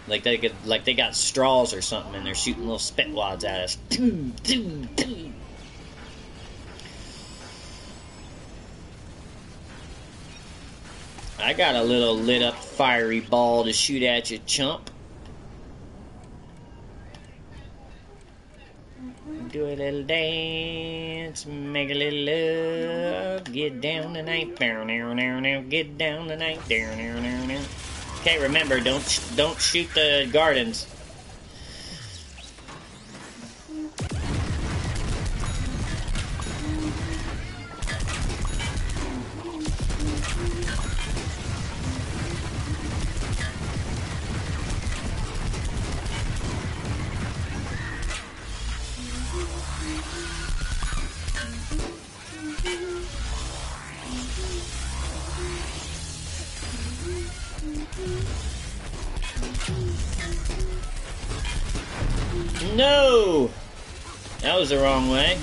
Like they could, like they got straws or something, and they're shooting little spit wads at us. I got a little lit up fiery ball to shoot at you, chump. Do a little dance, make a little love, get down tonight, down, down, down, down, get down tonight, down, down, down, down. Okay, remember, don't don't shoot the gardens. The wrong way.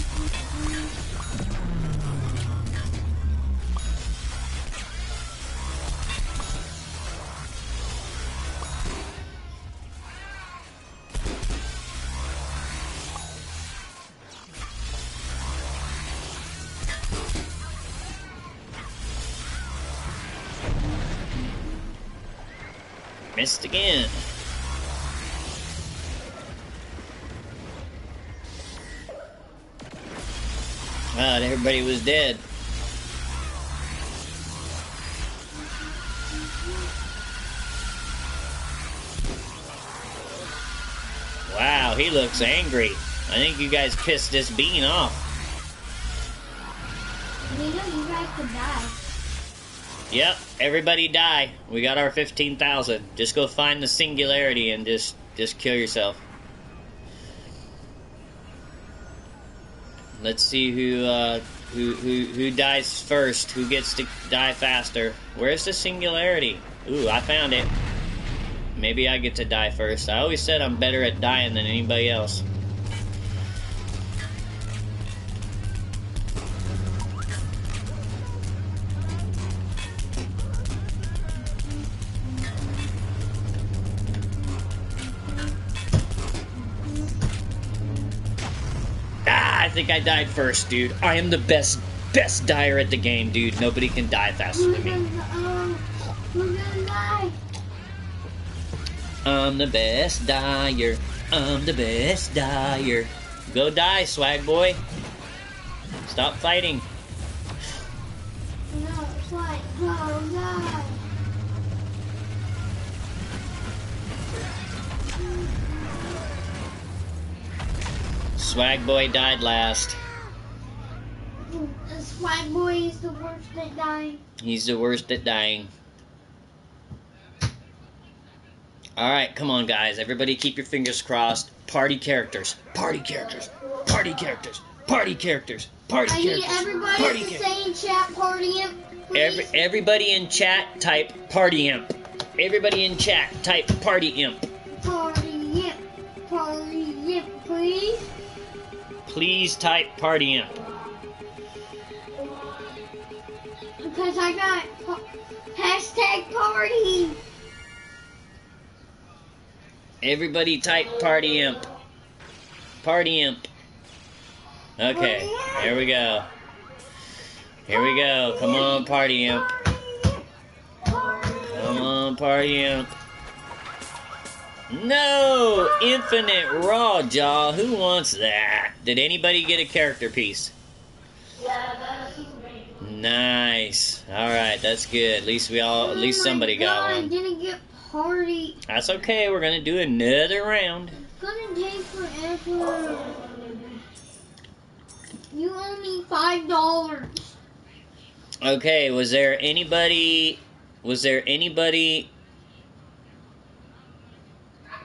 Missed again. God, everybody was dead. Wow, he looks angry. I think you guys pissed this bean off. You know you guys could die. Yep, everybody die. We got our 15,000. Just go find the singularity and just just kill yourself. Let's see who uh, who who who dies first. Who gets to die faster? Where's the singularity? Ooh, I found it. Maybe I get to die first. I always said I'm better at dying than anybody else. I died first, dude. I am the best best dyer at the game, dude. Nobody can die faster than me. I'm the best dyer. I'm the best dyer. Go die, swag boy. Stop fighting. Swag boy died last. The swag boy is the worst at dying. He's the worst at dying. Alright, come on, guys. Everybody keep your fingers crossed. Party characters. Party characters. Party characters. Party characters. Party I need characters. everybody Party to say in chat party imp. Every, everybody in chat type party imp. Everybody in chat type party imp. Party imp. Party imp, please. Please type party imp. Because I got hashtag party. Everybody type party imp. Party imp. Okay, here we go. Here we go. Come on, party imp. Come on, party imp. No! Infinite raw jaw. Who wants that? Did anybody get a character piece? Nice. Alright, that's good. At least we all at least Oh somebody got God, I one. didn't get party. That's okay, we're gonna do another round. It's gonna take forever. You owe me five dollars. Okay, was there anybody was there anybody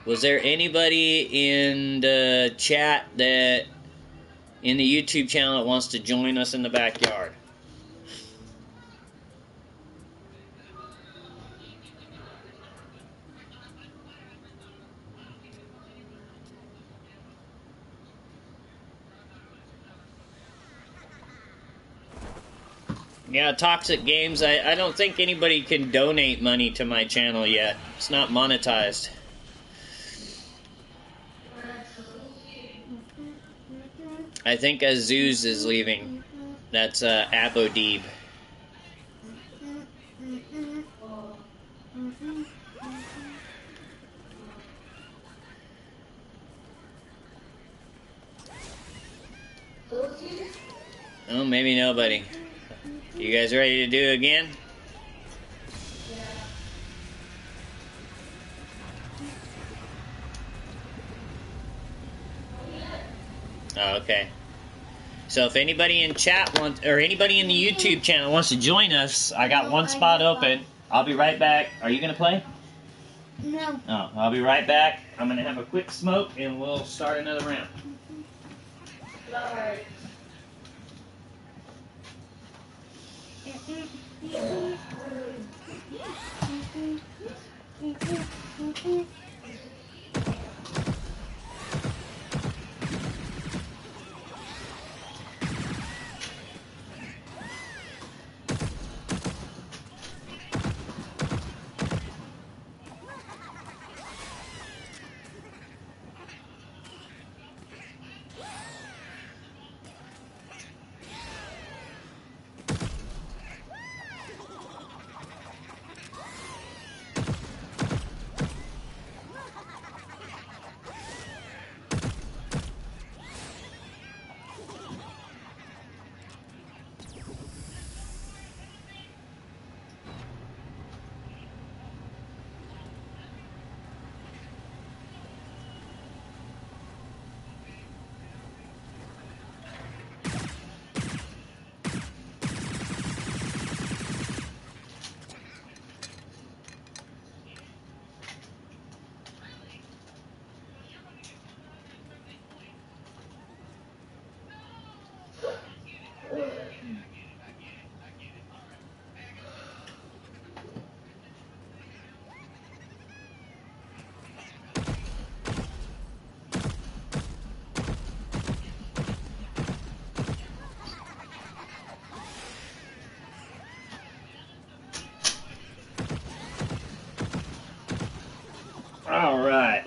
was there anybody in the chat that in the YouTube channel that wants to join us in the backyard? Yeah, Toxic Games. I, I don't think anybody can donate money to my channel yet. It's not monetized. I think Azuz is leaving. That's uh, Abodeeb. Oh, maybe nobody. You guys ready to do it again? Oh, okay. So if anybody in chat wants, or anybody in the YouTube channel wants to join us, I got one spot open. I'll be right back. Are you gonna play? No. Oh, I'll be right back. I'm gonna have a quick smoke and we'll start another round. Mm-hmm.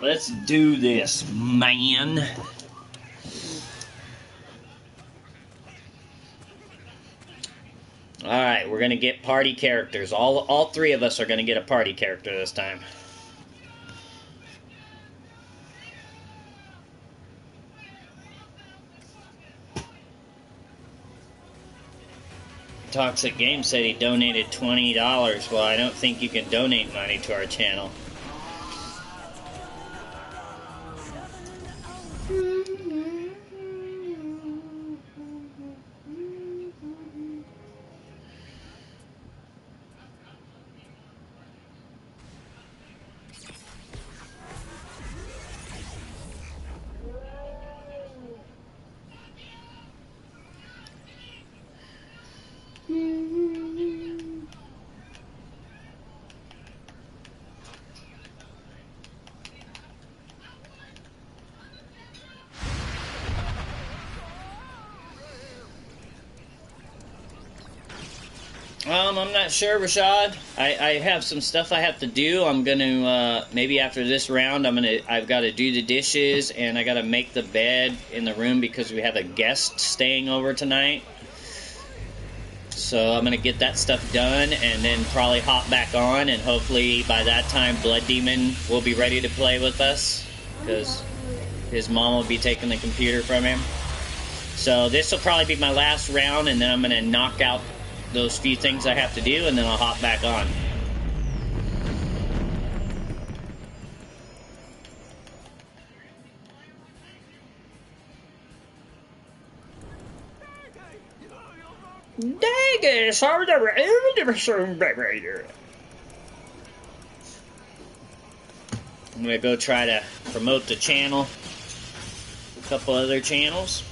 let's do this, man. All right, we're gonna get party characters. All all three of us are gonna get a party character this time. Toxic Game said he donated twenty dollars. Well, I don't think you can donate money to our channel. I'm not sure, Rashad. I, I have some stuff I have to do. I'm gonna uh, maybe after this round, I'm gonna I've got to do the dishes and I got to make the bed in the room because we have a guest staying over tonight. So I'm gonna get that stuff done and then probably hop back on and hopefully by that time Blood Demon will be ready to play with us because his mom will be taking the computer from him. So this will probably be my last round and then I'm gonna knock out those few things I have to do, and then I'll hop back on. Dagus, are the I'm gonna go try to promote the channel, a couple other channels.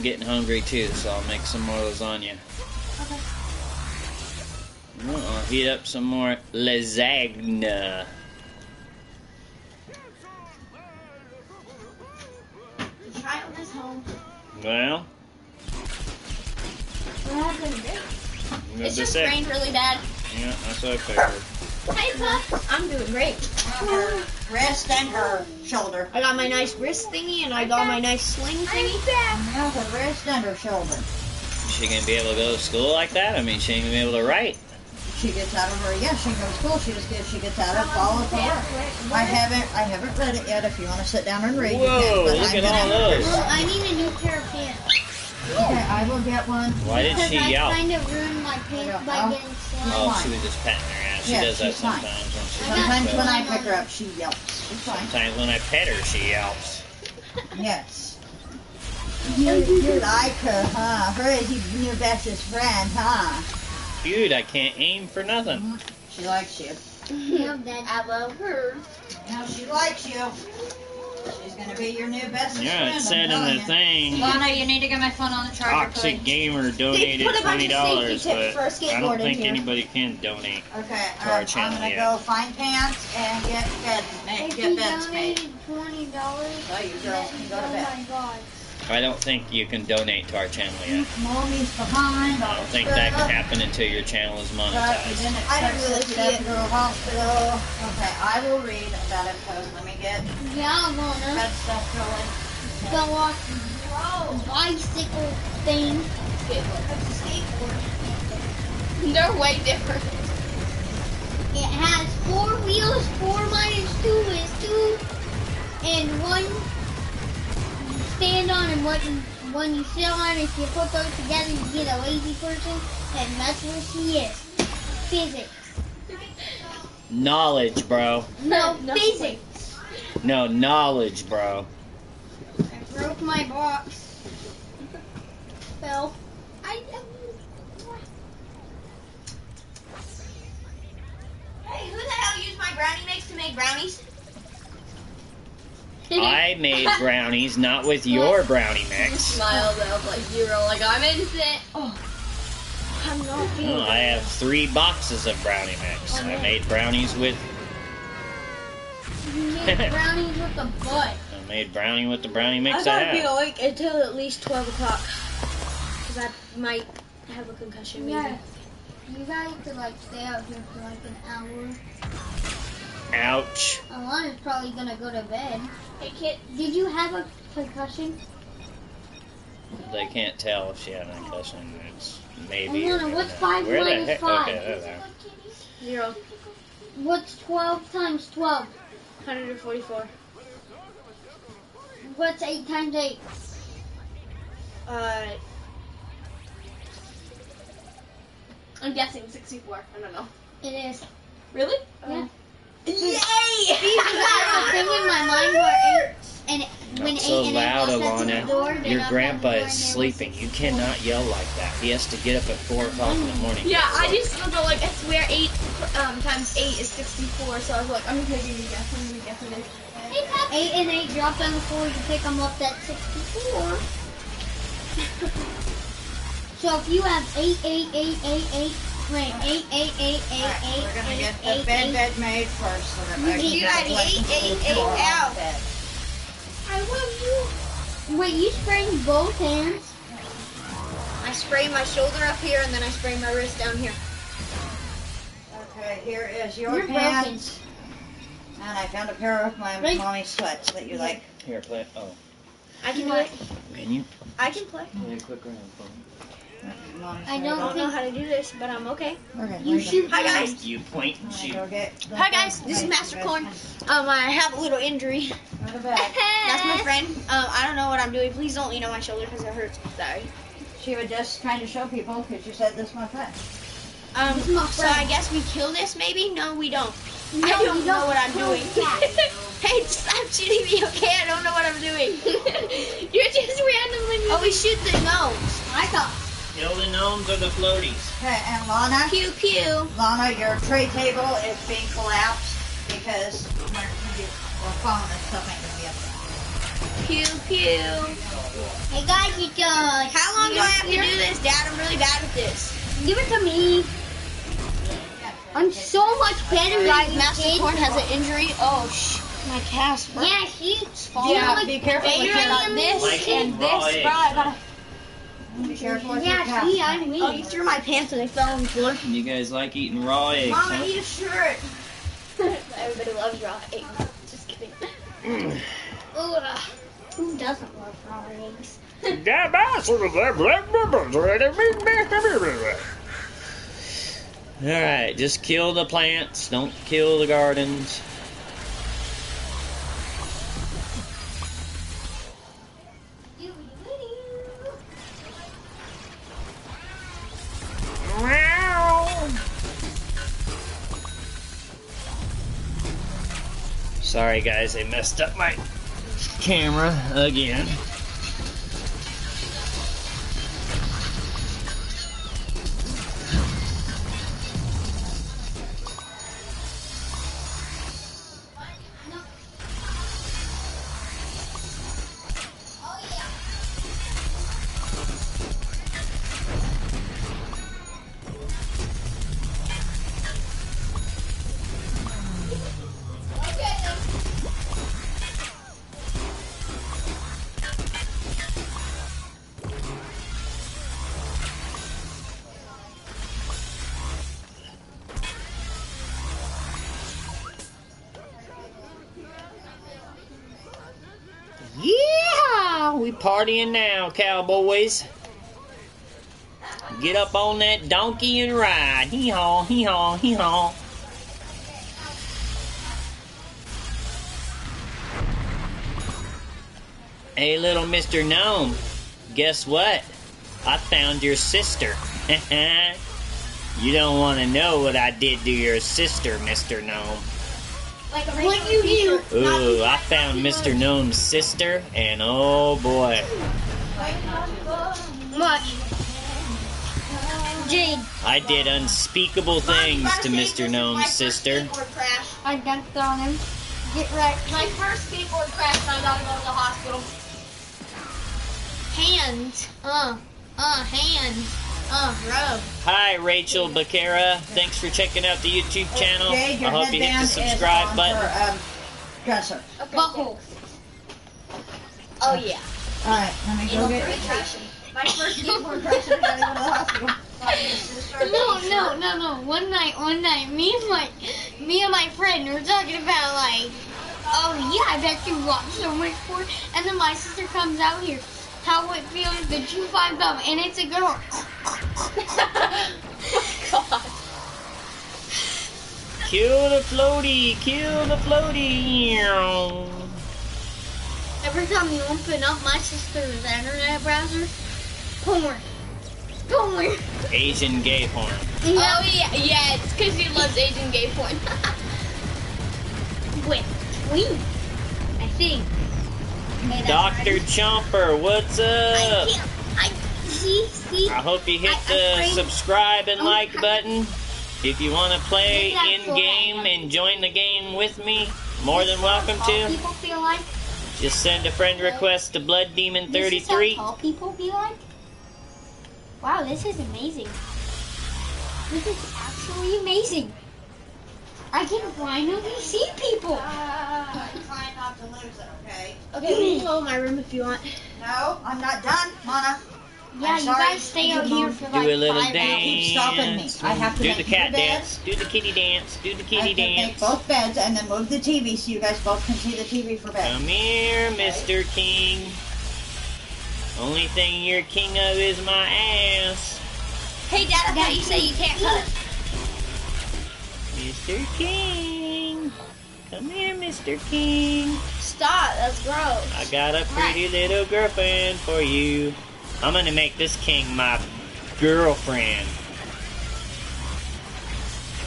I'm getting hungry too, so I'll make some more lasagna. Okay. I'll heat up some more lasagna. The child is home. Well, What happened? It's just say? rained really bad. Yeah, that's what I figured. Hey, Pup. I'm doing great. Oh, her wrist and her shoulder. I got my nice wrist thingy and I got my nice sling thingy. Back. Now her wrist and her shoulder. Is she gonna be able to go to school like that? I mean, she ain't gonna be able to write. She gets out of her, yeah, she goes to school, she just gets, she gets out of follow for work. I haven't, I haven't read it yet, if you wanna sit down and read, you Whoa, can, but look I'm at gonna- all those. Well, I need a new pair of pants. Okay, I will get one. Why did because she I yell? kind of ruined my pants by Oh. getting slammed. Oh, she was just patting her ass. She Yeah, does that she's fine. sometimes. When she's Sometimes when I pick her up, she yelps. It's fine. Sometimes when I pet her, she yelps. Yes. You, you like her, huh? Her is your bestest friend, huh? Dude, I can't aim for nothing. Mm-hmm. She likes you. Yeah, Dad. I love her. Now she likes you. She's gonna be your new bestest Yeah, friend. it I'm said in telling the you. thing. Lana, you need to get my phone on the charger. Toxic please. Gamer donated put twenty dollars, but tips for a I skateboard don't in think here. anybody can donate. Okay, to our um, channel, I'm gonna yeah. go find pants and get beds made. If Get beds made. twenty dollars, So you girls can go to oh my god. I don't think you can donate to our channel yet. Mommy's behind. I don't think that can happen until your channel is But monetized. I don't really expect see it. to go to the hospital. Okay, I will read about it because let me get Yeah, I'm gonna bed stuff going. go off the bicycle thing. They're way different. It has four wheels, four minus two is two, and one you stand on and one one you sit on. If you put those together, you get a lazy person, and that's what she is. Physics. Knowledge, bro. No, No. physics. No, knowledge, bro. I broke my box. Well, I. Hey, who the hell used my brownie mix to make brownies? I made brownies, not with your brownie mix. Smiled. I was like, you were like, I'm innocent. Oh. I'm not feeling Oh, I have three boxes of brownie mix. I made brownies with. You made brownies with the butt. I made brownie with the brownie I mix I, gotta be have. awake until at least 12 o'clock. Because I might have a concussion. Maybe. Yeah. You guys could like stay out here for like an hour. Ouch. Alana's probably gonna go to bed. Hey, kid. Did you have a concussion? They can't tell if she had a concussion. It's maybe. or Alana, what's five Where the minus heck? five? Okay, there. Zero. What's 12 times 12? 144. What's 8 times 8? Uh, I'm guessing 64. I don't know. It is. Really? Yeah. Yay! I have a thing in my mind where 8 and when Not so loud, walks up to the Alana. door, Your grandpa on the door is sleeping. You cannot yell like that. He has to get up at 4 o'clock in the morning. Yeah, I just don't know, like, I swear 8 um, times 8 is 64, so I was like, I'm just making a guess. I'm gonna guess it is. 8 and 8 drop down the floor, you pick them up, that's 64. so if you have 8, 8, 8, 8, 8, wait, 8, 8, 8, 8, 8, Alright, we're gonna 8, get 8, the bed 8, bed made first so that You I can need get like the eight, blankets eight, moved eight more on out. I love you. Wait, you spraying both hands? I spray my shoulder up here and then I spray my wrist down here. Okay, here is your You're broken. pants. And I found a pair of my Right. mommy sweats that you like. Here, play. Oh, I can do it. can you I can play. play a quick round for me? Mommy I I don't don't know how to do this, but I'm okay. Okay, You shoot Hi guys. You point and shoot. gonna go get the Hi guys, this is Master bed- Corn. Um, I have a little injury. Go to bed. That's my friend. Um, I don't know what I'm doing. Please don't lean on my shoulder because it hurts. Sorry. She was just trying to show people because you said this my friend. Um, my so. I guess we kill this maybe? No, we don't. No, I don't know don't what I'm doing. hey, stop shooting me, okay? I don't know what I'm doing. You're just randomly oh, we shoot the gnomes. I thought. Kill the gnomes or the floaties. Okay, and Lana, Pew pew. Lana, your tray table is being collapsed because we're, we're phone and stuff ain't gonna be up. Pew pew. Hey guys, you done. How long do I have to do this, Dad? I'm really bad at this. Give it to me. I'm so much better Guys, than you, Master. Corn has an injury. Oh, sh. My calf's hurt. Yeah, she's Yeah, be careful Hey, with you your got this Like and raw this, eggs. Bro. I gotta. Be careful with Yeah, calf. see, I'm Oh, you threw my pants and they fell on the floor. You guys like eating raw eggs, Mom, I huh? need a shirt. Everybody loves raw eggs. Just kidding. Ugh. Who doesn't love raw eggs? Alright, just kill the plants, don't kill the gardens. Sorry guys, I messed up my camera again. Partying now, cowboys. Get up on that donkey and ride. Hee haw, hee haw, hee haw. Hey, little Mr. Gnome. Guess what? I found your sister. you don't want to know what I did to your sister, Mr. Gnome. Like What you do? Ooh, I found Mr. Gnome's sister, and oh boy. Much. Jade, I did unspeakable things to Mr. Gnome's sister. I dunked on him. Get right. My first skateboard crashed and I gotta go to the hospital. Hands. Uh. Uh, hands. Oh, bro. Hi, Rachel Becerra. Thanks for checking out the YouTube channel. Jade, your I hope you hit the subscribe button. her, um, dresser. Okay. Butthole. Oh, yeah. All right, let me go get. My first keyboard pressure, I gotta go to the hospital. No, no, no, no. One night, one night, me and my, me and my friend were talking about like, oh yeah, I bet you watch so much porn. And then my sister comes out here, how it feels to chew find them, and it's a girl. God. Kill the floaty, kill the floaty. Every time you open up my sister's internet browser, porn, porn. Asian gay porn. Oh, yeah, yeah, it's because he loves Asian gay porn. Wait, tween. I think. Hey, Dr. right. Chomper, what's I up? Can't. I see, see. I hope you hit I- the subscribe and I'm like afraid- button. If you want to play in game and join the game with me, more than welcome to. people feel like. Just send a friend request to Blood Demon This is how 33. tall people feel like. Wow, this is amazing. This is actually amazing. I can finally see people. Try not to lose it, okay? okay, we can go in my room if you want. No, I'm not done, Mona. Yeah, you sorry. guys stay out here mom- for Do like a little five dance. hours. Keep stopping me. I have to Do make the cat dance. Do the kitty dance. Do the I kitty have to make dance. both beds and then move the TV so you guys both can see the TV for bed. Come here, Mr. King. Only thing you're king of is my ass. Hey, Dad, I thought you said you can't cuss. Mr. King. Come here, Mr. King. Stop, that's gross. I got a pretty little girlfriend for you. I'm gonna make this king my girlfriend.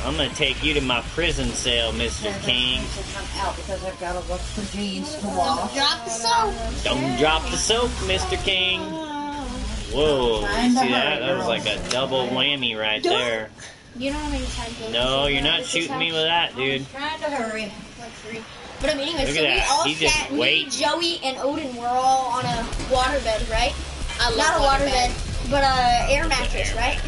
I'm gonna take you to my prison cell, Mr. Then King. things will come out because I've got to look for jeans to wash. Drop the soap. Don't drop the soap, Mr. King. Whoa, you see that? That was like a double whammy right there. You know how many times those No, you're not this shooting me with that, dude. Trying to hurry. Like three. But I mean, anyway, Look so at we that. all he sat, me, wait. Joey, and Odin were all on a waterbed, right? I love Not a waterbed. waterbed, but a air mattress, right?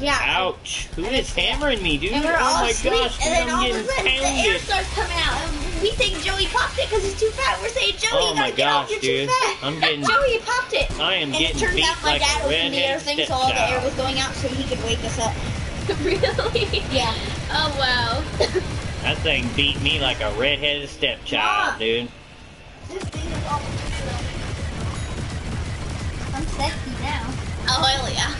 Yeah. Ouch! Who is hammering me, dude? And we're oh all my asleep, gosh, and then I'm all of a getting sudden the air starts coming out. And we think Joey popped it because he's too fat. We're saying, Joey, Oh you my gotta get off, gosh, you're dude. too fat. I'm getting- Joey popped it. I am And it getting turns beat out my like dad a opened the air redhead thing so all the air was going out so he could wake us up. really? Yeah. Oh wow. That thing beat me like a redheaded stepchild, dude. I'm sexy now. Oh hell yeah.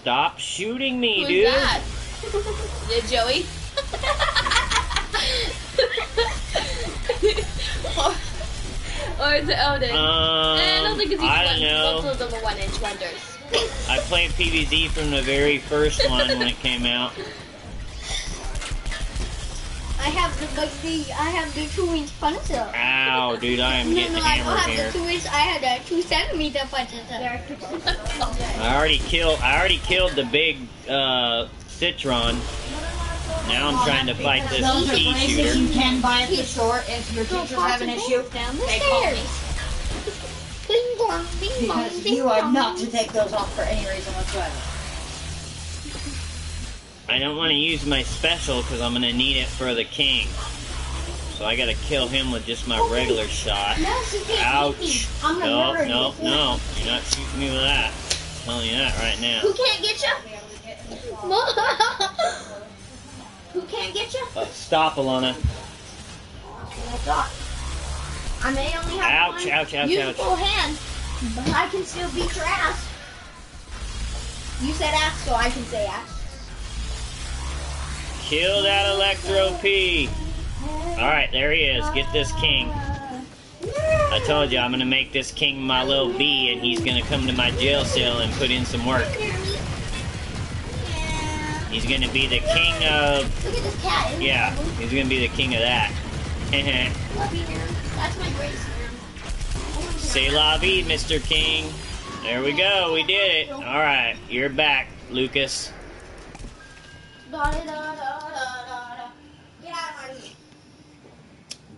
Stop shooting me, Who's dude. that? Is it Joey? or, or is it Odin? Um, Eh, I don't think it's each I one. don't know. Both of them are one inch wonders. I played PVZ from the very first one when it came out. I have the like the I have the two inch puncher. Ow, dude, I am No, getting no, I don't hammered have the two inch. I had a two centimeter puncher. I already killed. I already killed the big uh, Citron. Now I'm trying to fight this Those are pea braces shooter. you can buy at the store if your teachers have an issue. down the They call me. stairs. Bing bong, bing bong, Because bing you are bong. not to take those off for any reason whatsoever. I don't want to use my special because I'm gonna need it for the king. So I gotta kill him with just my regular shot. No, she can't. Ouch! I'm gonna No, murder no, you. no! You're not shooting me with that. I'm telling you that right now. Who can't get you? Who can't get you? Uh, stop, Alana. I may only have Ouch! one Ouch! Ouch! usable Ouch! hand, but I can still beat your ass. You said ass, so I can say ass. Kill that Electro Pea. All right, there he is. Get this king. I told you I'm gonna make this king my little bee, and he's gonna come to my jail cell and put in some work. He's gonna be the king of. Yeah. He's gonna be the king of that. That's my. Say la vie, Mr. King. There we go. We did it. All right, you're back, Lucas.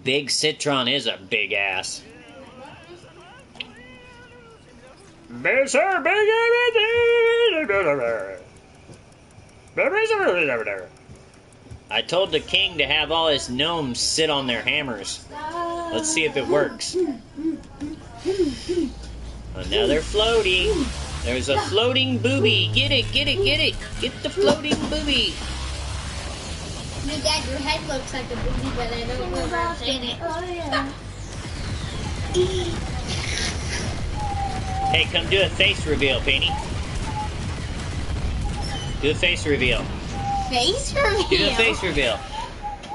Big Citron is a big ass. I told the king to have all his gnomes sit on their hammers. Let's see if it works. Another floaty. There's a floating booby. Get it, get it, get it. Get the floating booby. Hey, Dad, your head looks like a booby, but I don't know what's in it. Oh, hey, come do a face reveal, Penny. Do a face reveal. Face reveal? Do a face reveal.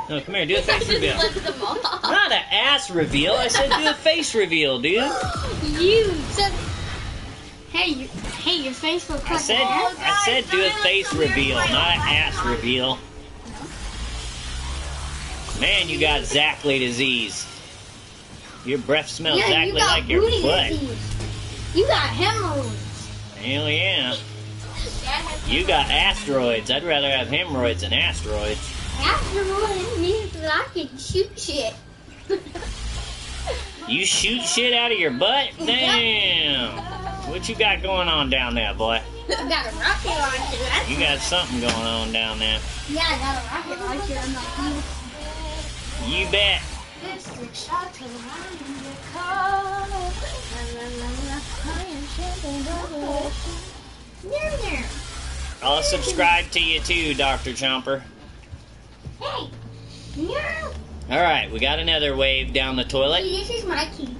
No, come here, do a face reveal. Look at them all. Not an ass reveal. I said do a face reveal, dude. You said. Hey, you, hey, your face looks I like said ass. I said do a face reveal, not an ass reveal. Man, you got Zackley disease. Your breath smells Yeah, exactly got like your butt. disease. You got hemorrhoids. Hell yeah. You got asteroids. I'd rather have hemorrhoids than asteroids. Asteroid means that I can shoot shit. You shoot shit out of your butt? Damn. What you got going on down there, boy? I got a rocket launcher. That's, You got something going on down there. yeah, I got a rocket launcher. I'm like, You bet. I'll subscribe to you too, Dr. Chomper. Hey. No. All right, we got another wave down the toilet. See, this is my key.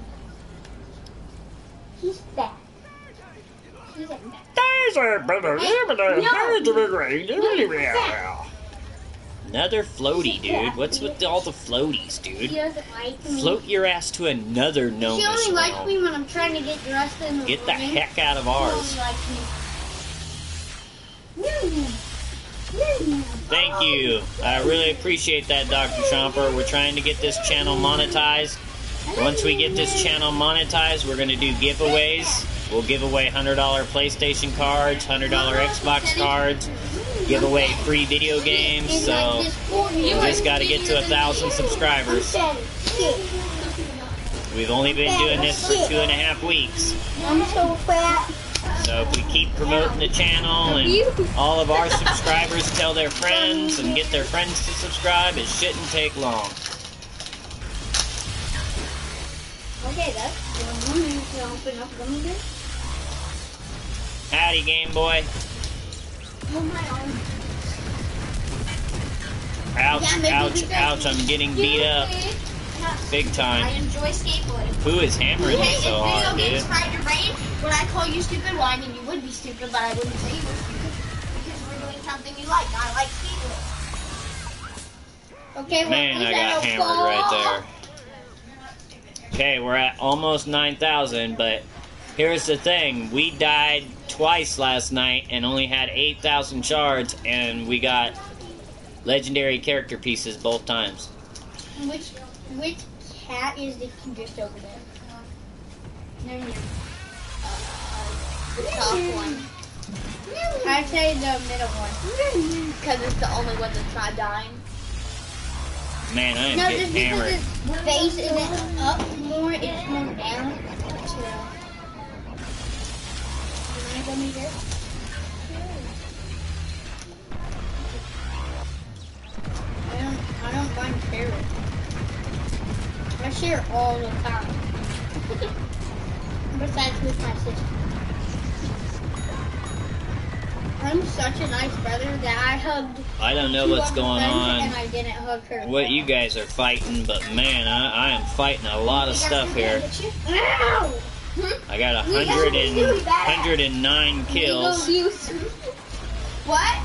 He's back. He's at back. Another floaty, dude. What's with all the floaties, dude? like. Float your ass to another She gnomish only likes realm. me when I'm trying to get dressed in the Get the morning. heck out of She ours. Thank you. I really appreciate that, Dr. Chomper. We're trying to get this channel monetized. Once we get this channel monetized, we're going to do giveaways. We'll give away $100 PlayStation cards, $100 Xbox cards, give away free video games. So we just got to get to a thousand subscribers. We've only been doing this for two and a half weeks. I'm so fat. So if we keep promoting the channel and all of our subscribers tell their friends and get their friends to subscribe, it shouldn't take long. Okay, that's the one you can open up bear. Howdy, Game Boy. Oh my arm. Ouch, Yeah, ouch, ouch, I'm getting beat up big time. I enjoy skateboarding. Who is hammering me so video hard, games dude? fried your brain, when I call you stupid, well, I mean, you would be stupid, but I wouldn't say you were stupid. Because we're doing something you like. I like skateboarding. Okay, well, Man, I got hammered fall? right there. Okay, we're at almost 9,000, but here's the thing. We died twice last night and only had 8,000 shards, and we got legendary character pieces both times. Which which cat is the just over there? No, no. Uh, uh, the top one. I say the middle one. Because it's the only one that's not dying. Man, I am No, getting just because his face isn't up more, it's more down. So. You wanna go meet her? I don't, I don't mind sharing. I share all the time. Besides with my sister. I'm such a nice brother that I hugged I don't know two what's going on. And I didn't hug her. what you guys are fighting, but man, I, I am fighting a lot of stuff here. Ow! I got a hundred and hundred and nine kills. What?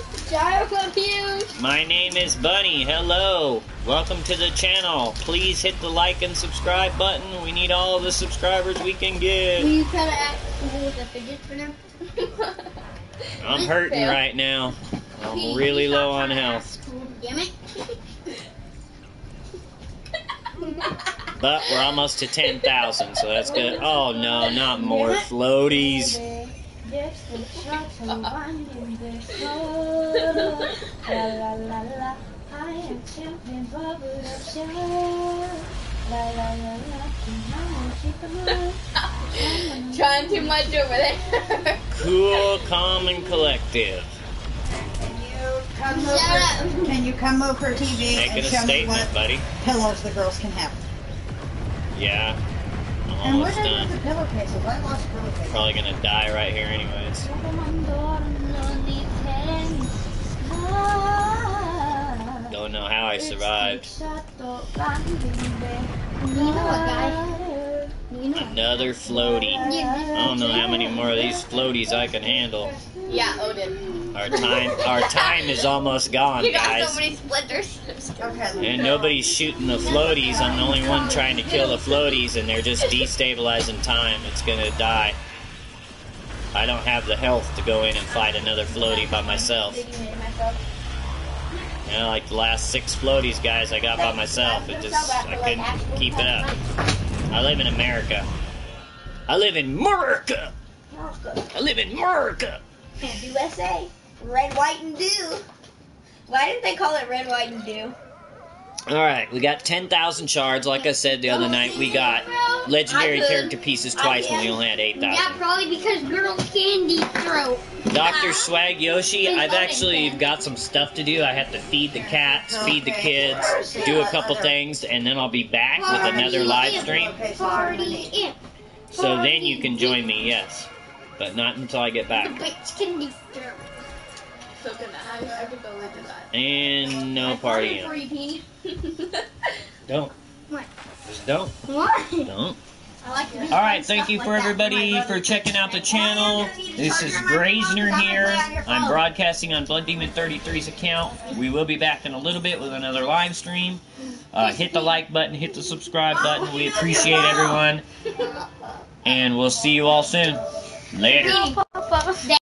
Gyro abuse. My name is Bunny. Hello. Welcome to the channel. Please hit the like and subscribe button. We need all the subscribers we can Will get. you try to act with a fidget spinner? I'm hurting right now. I'm really low on health. Damn it. But we're almost to 10,000, so that's good. Oh no, not more floaties. Trying too much over there. Cool, calm, and collective. Can you come Shut over? Can you come over TV Making and a show me statement, what buddy. pillows the girls can have? Yeah. I'm And what almost did done. the pillowcases? I lost pillowcases. Probably gonna die right here, anyways. Don't know how I survived. You know what, guys? You know. Another floaty. I don't know how many more of these floaties I can handle. Yeah, Odin. Our time, our time is almost gone, You got guys. so many splinters. Okay, And nobody's shooting the floaties. I'm the only one trying to kill the floaties, and they're just destabilizing time. It's gonna die. I don't have the health to go in and fight another floaty by myself. You know, like the last six floaties, guys, I got by myself. It just, I couldn't keep it up. I live in America. I live in America. I live in America. USA. Red, white, and dew. Why didn't they call it red, white, and dew? All right, we got 10,000 shards. Like I said the other oh, night, we got legendary character pieces twice when we only had 8,000. Yeah, 8,000. probably because girls candy throw. Dr. Swag Yoshi, I've actually got some stuff to do. I have to feed the cats, feed the kids, do a couple things, and then I'll be back with another live stream. So then you can join me, yes. But not until I get The back. bitch candy throw. So good. I, I could that. And no party imp. Free pee. Don't. What? Just don't. What? Don't. I like All right, thank you for my everybody for checking out the channel. This is Grazner here. I'm broadcasting on Blood Demon 33's account. We will be back in a little bit with another live stream. Uh, hit the like button, hit the subscribe button. We appreciate everyone. And we'll see you all soon. Later. Papa.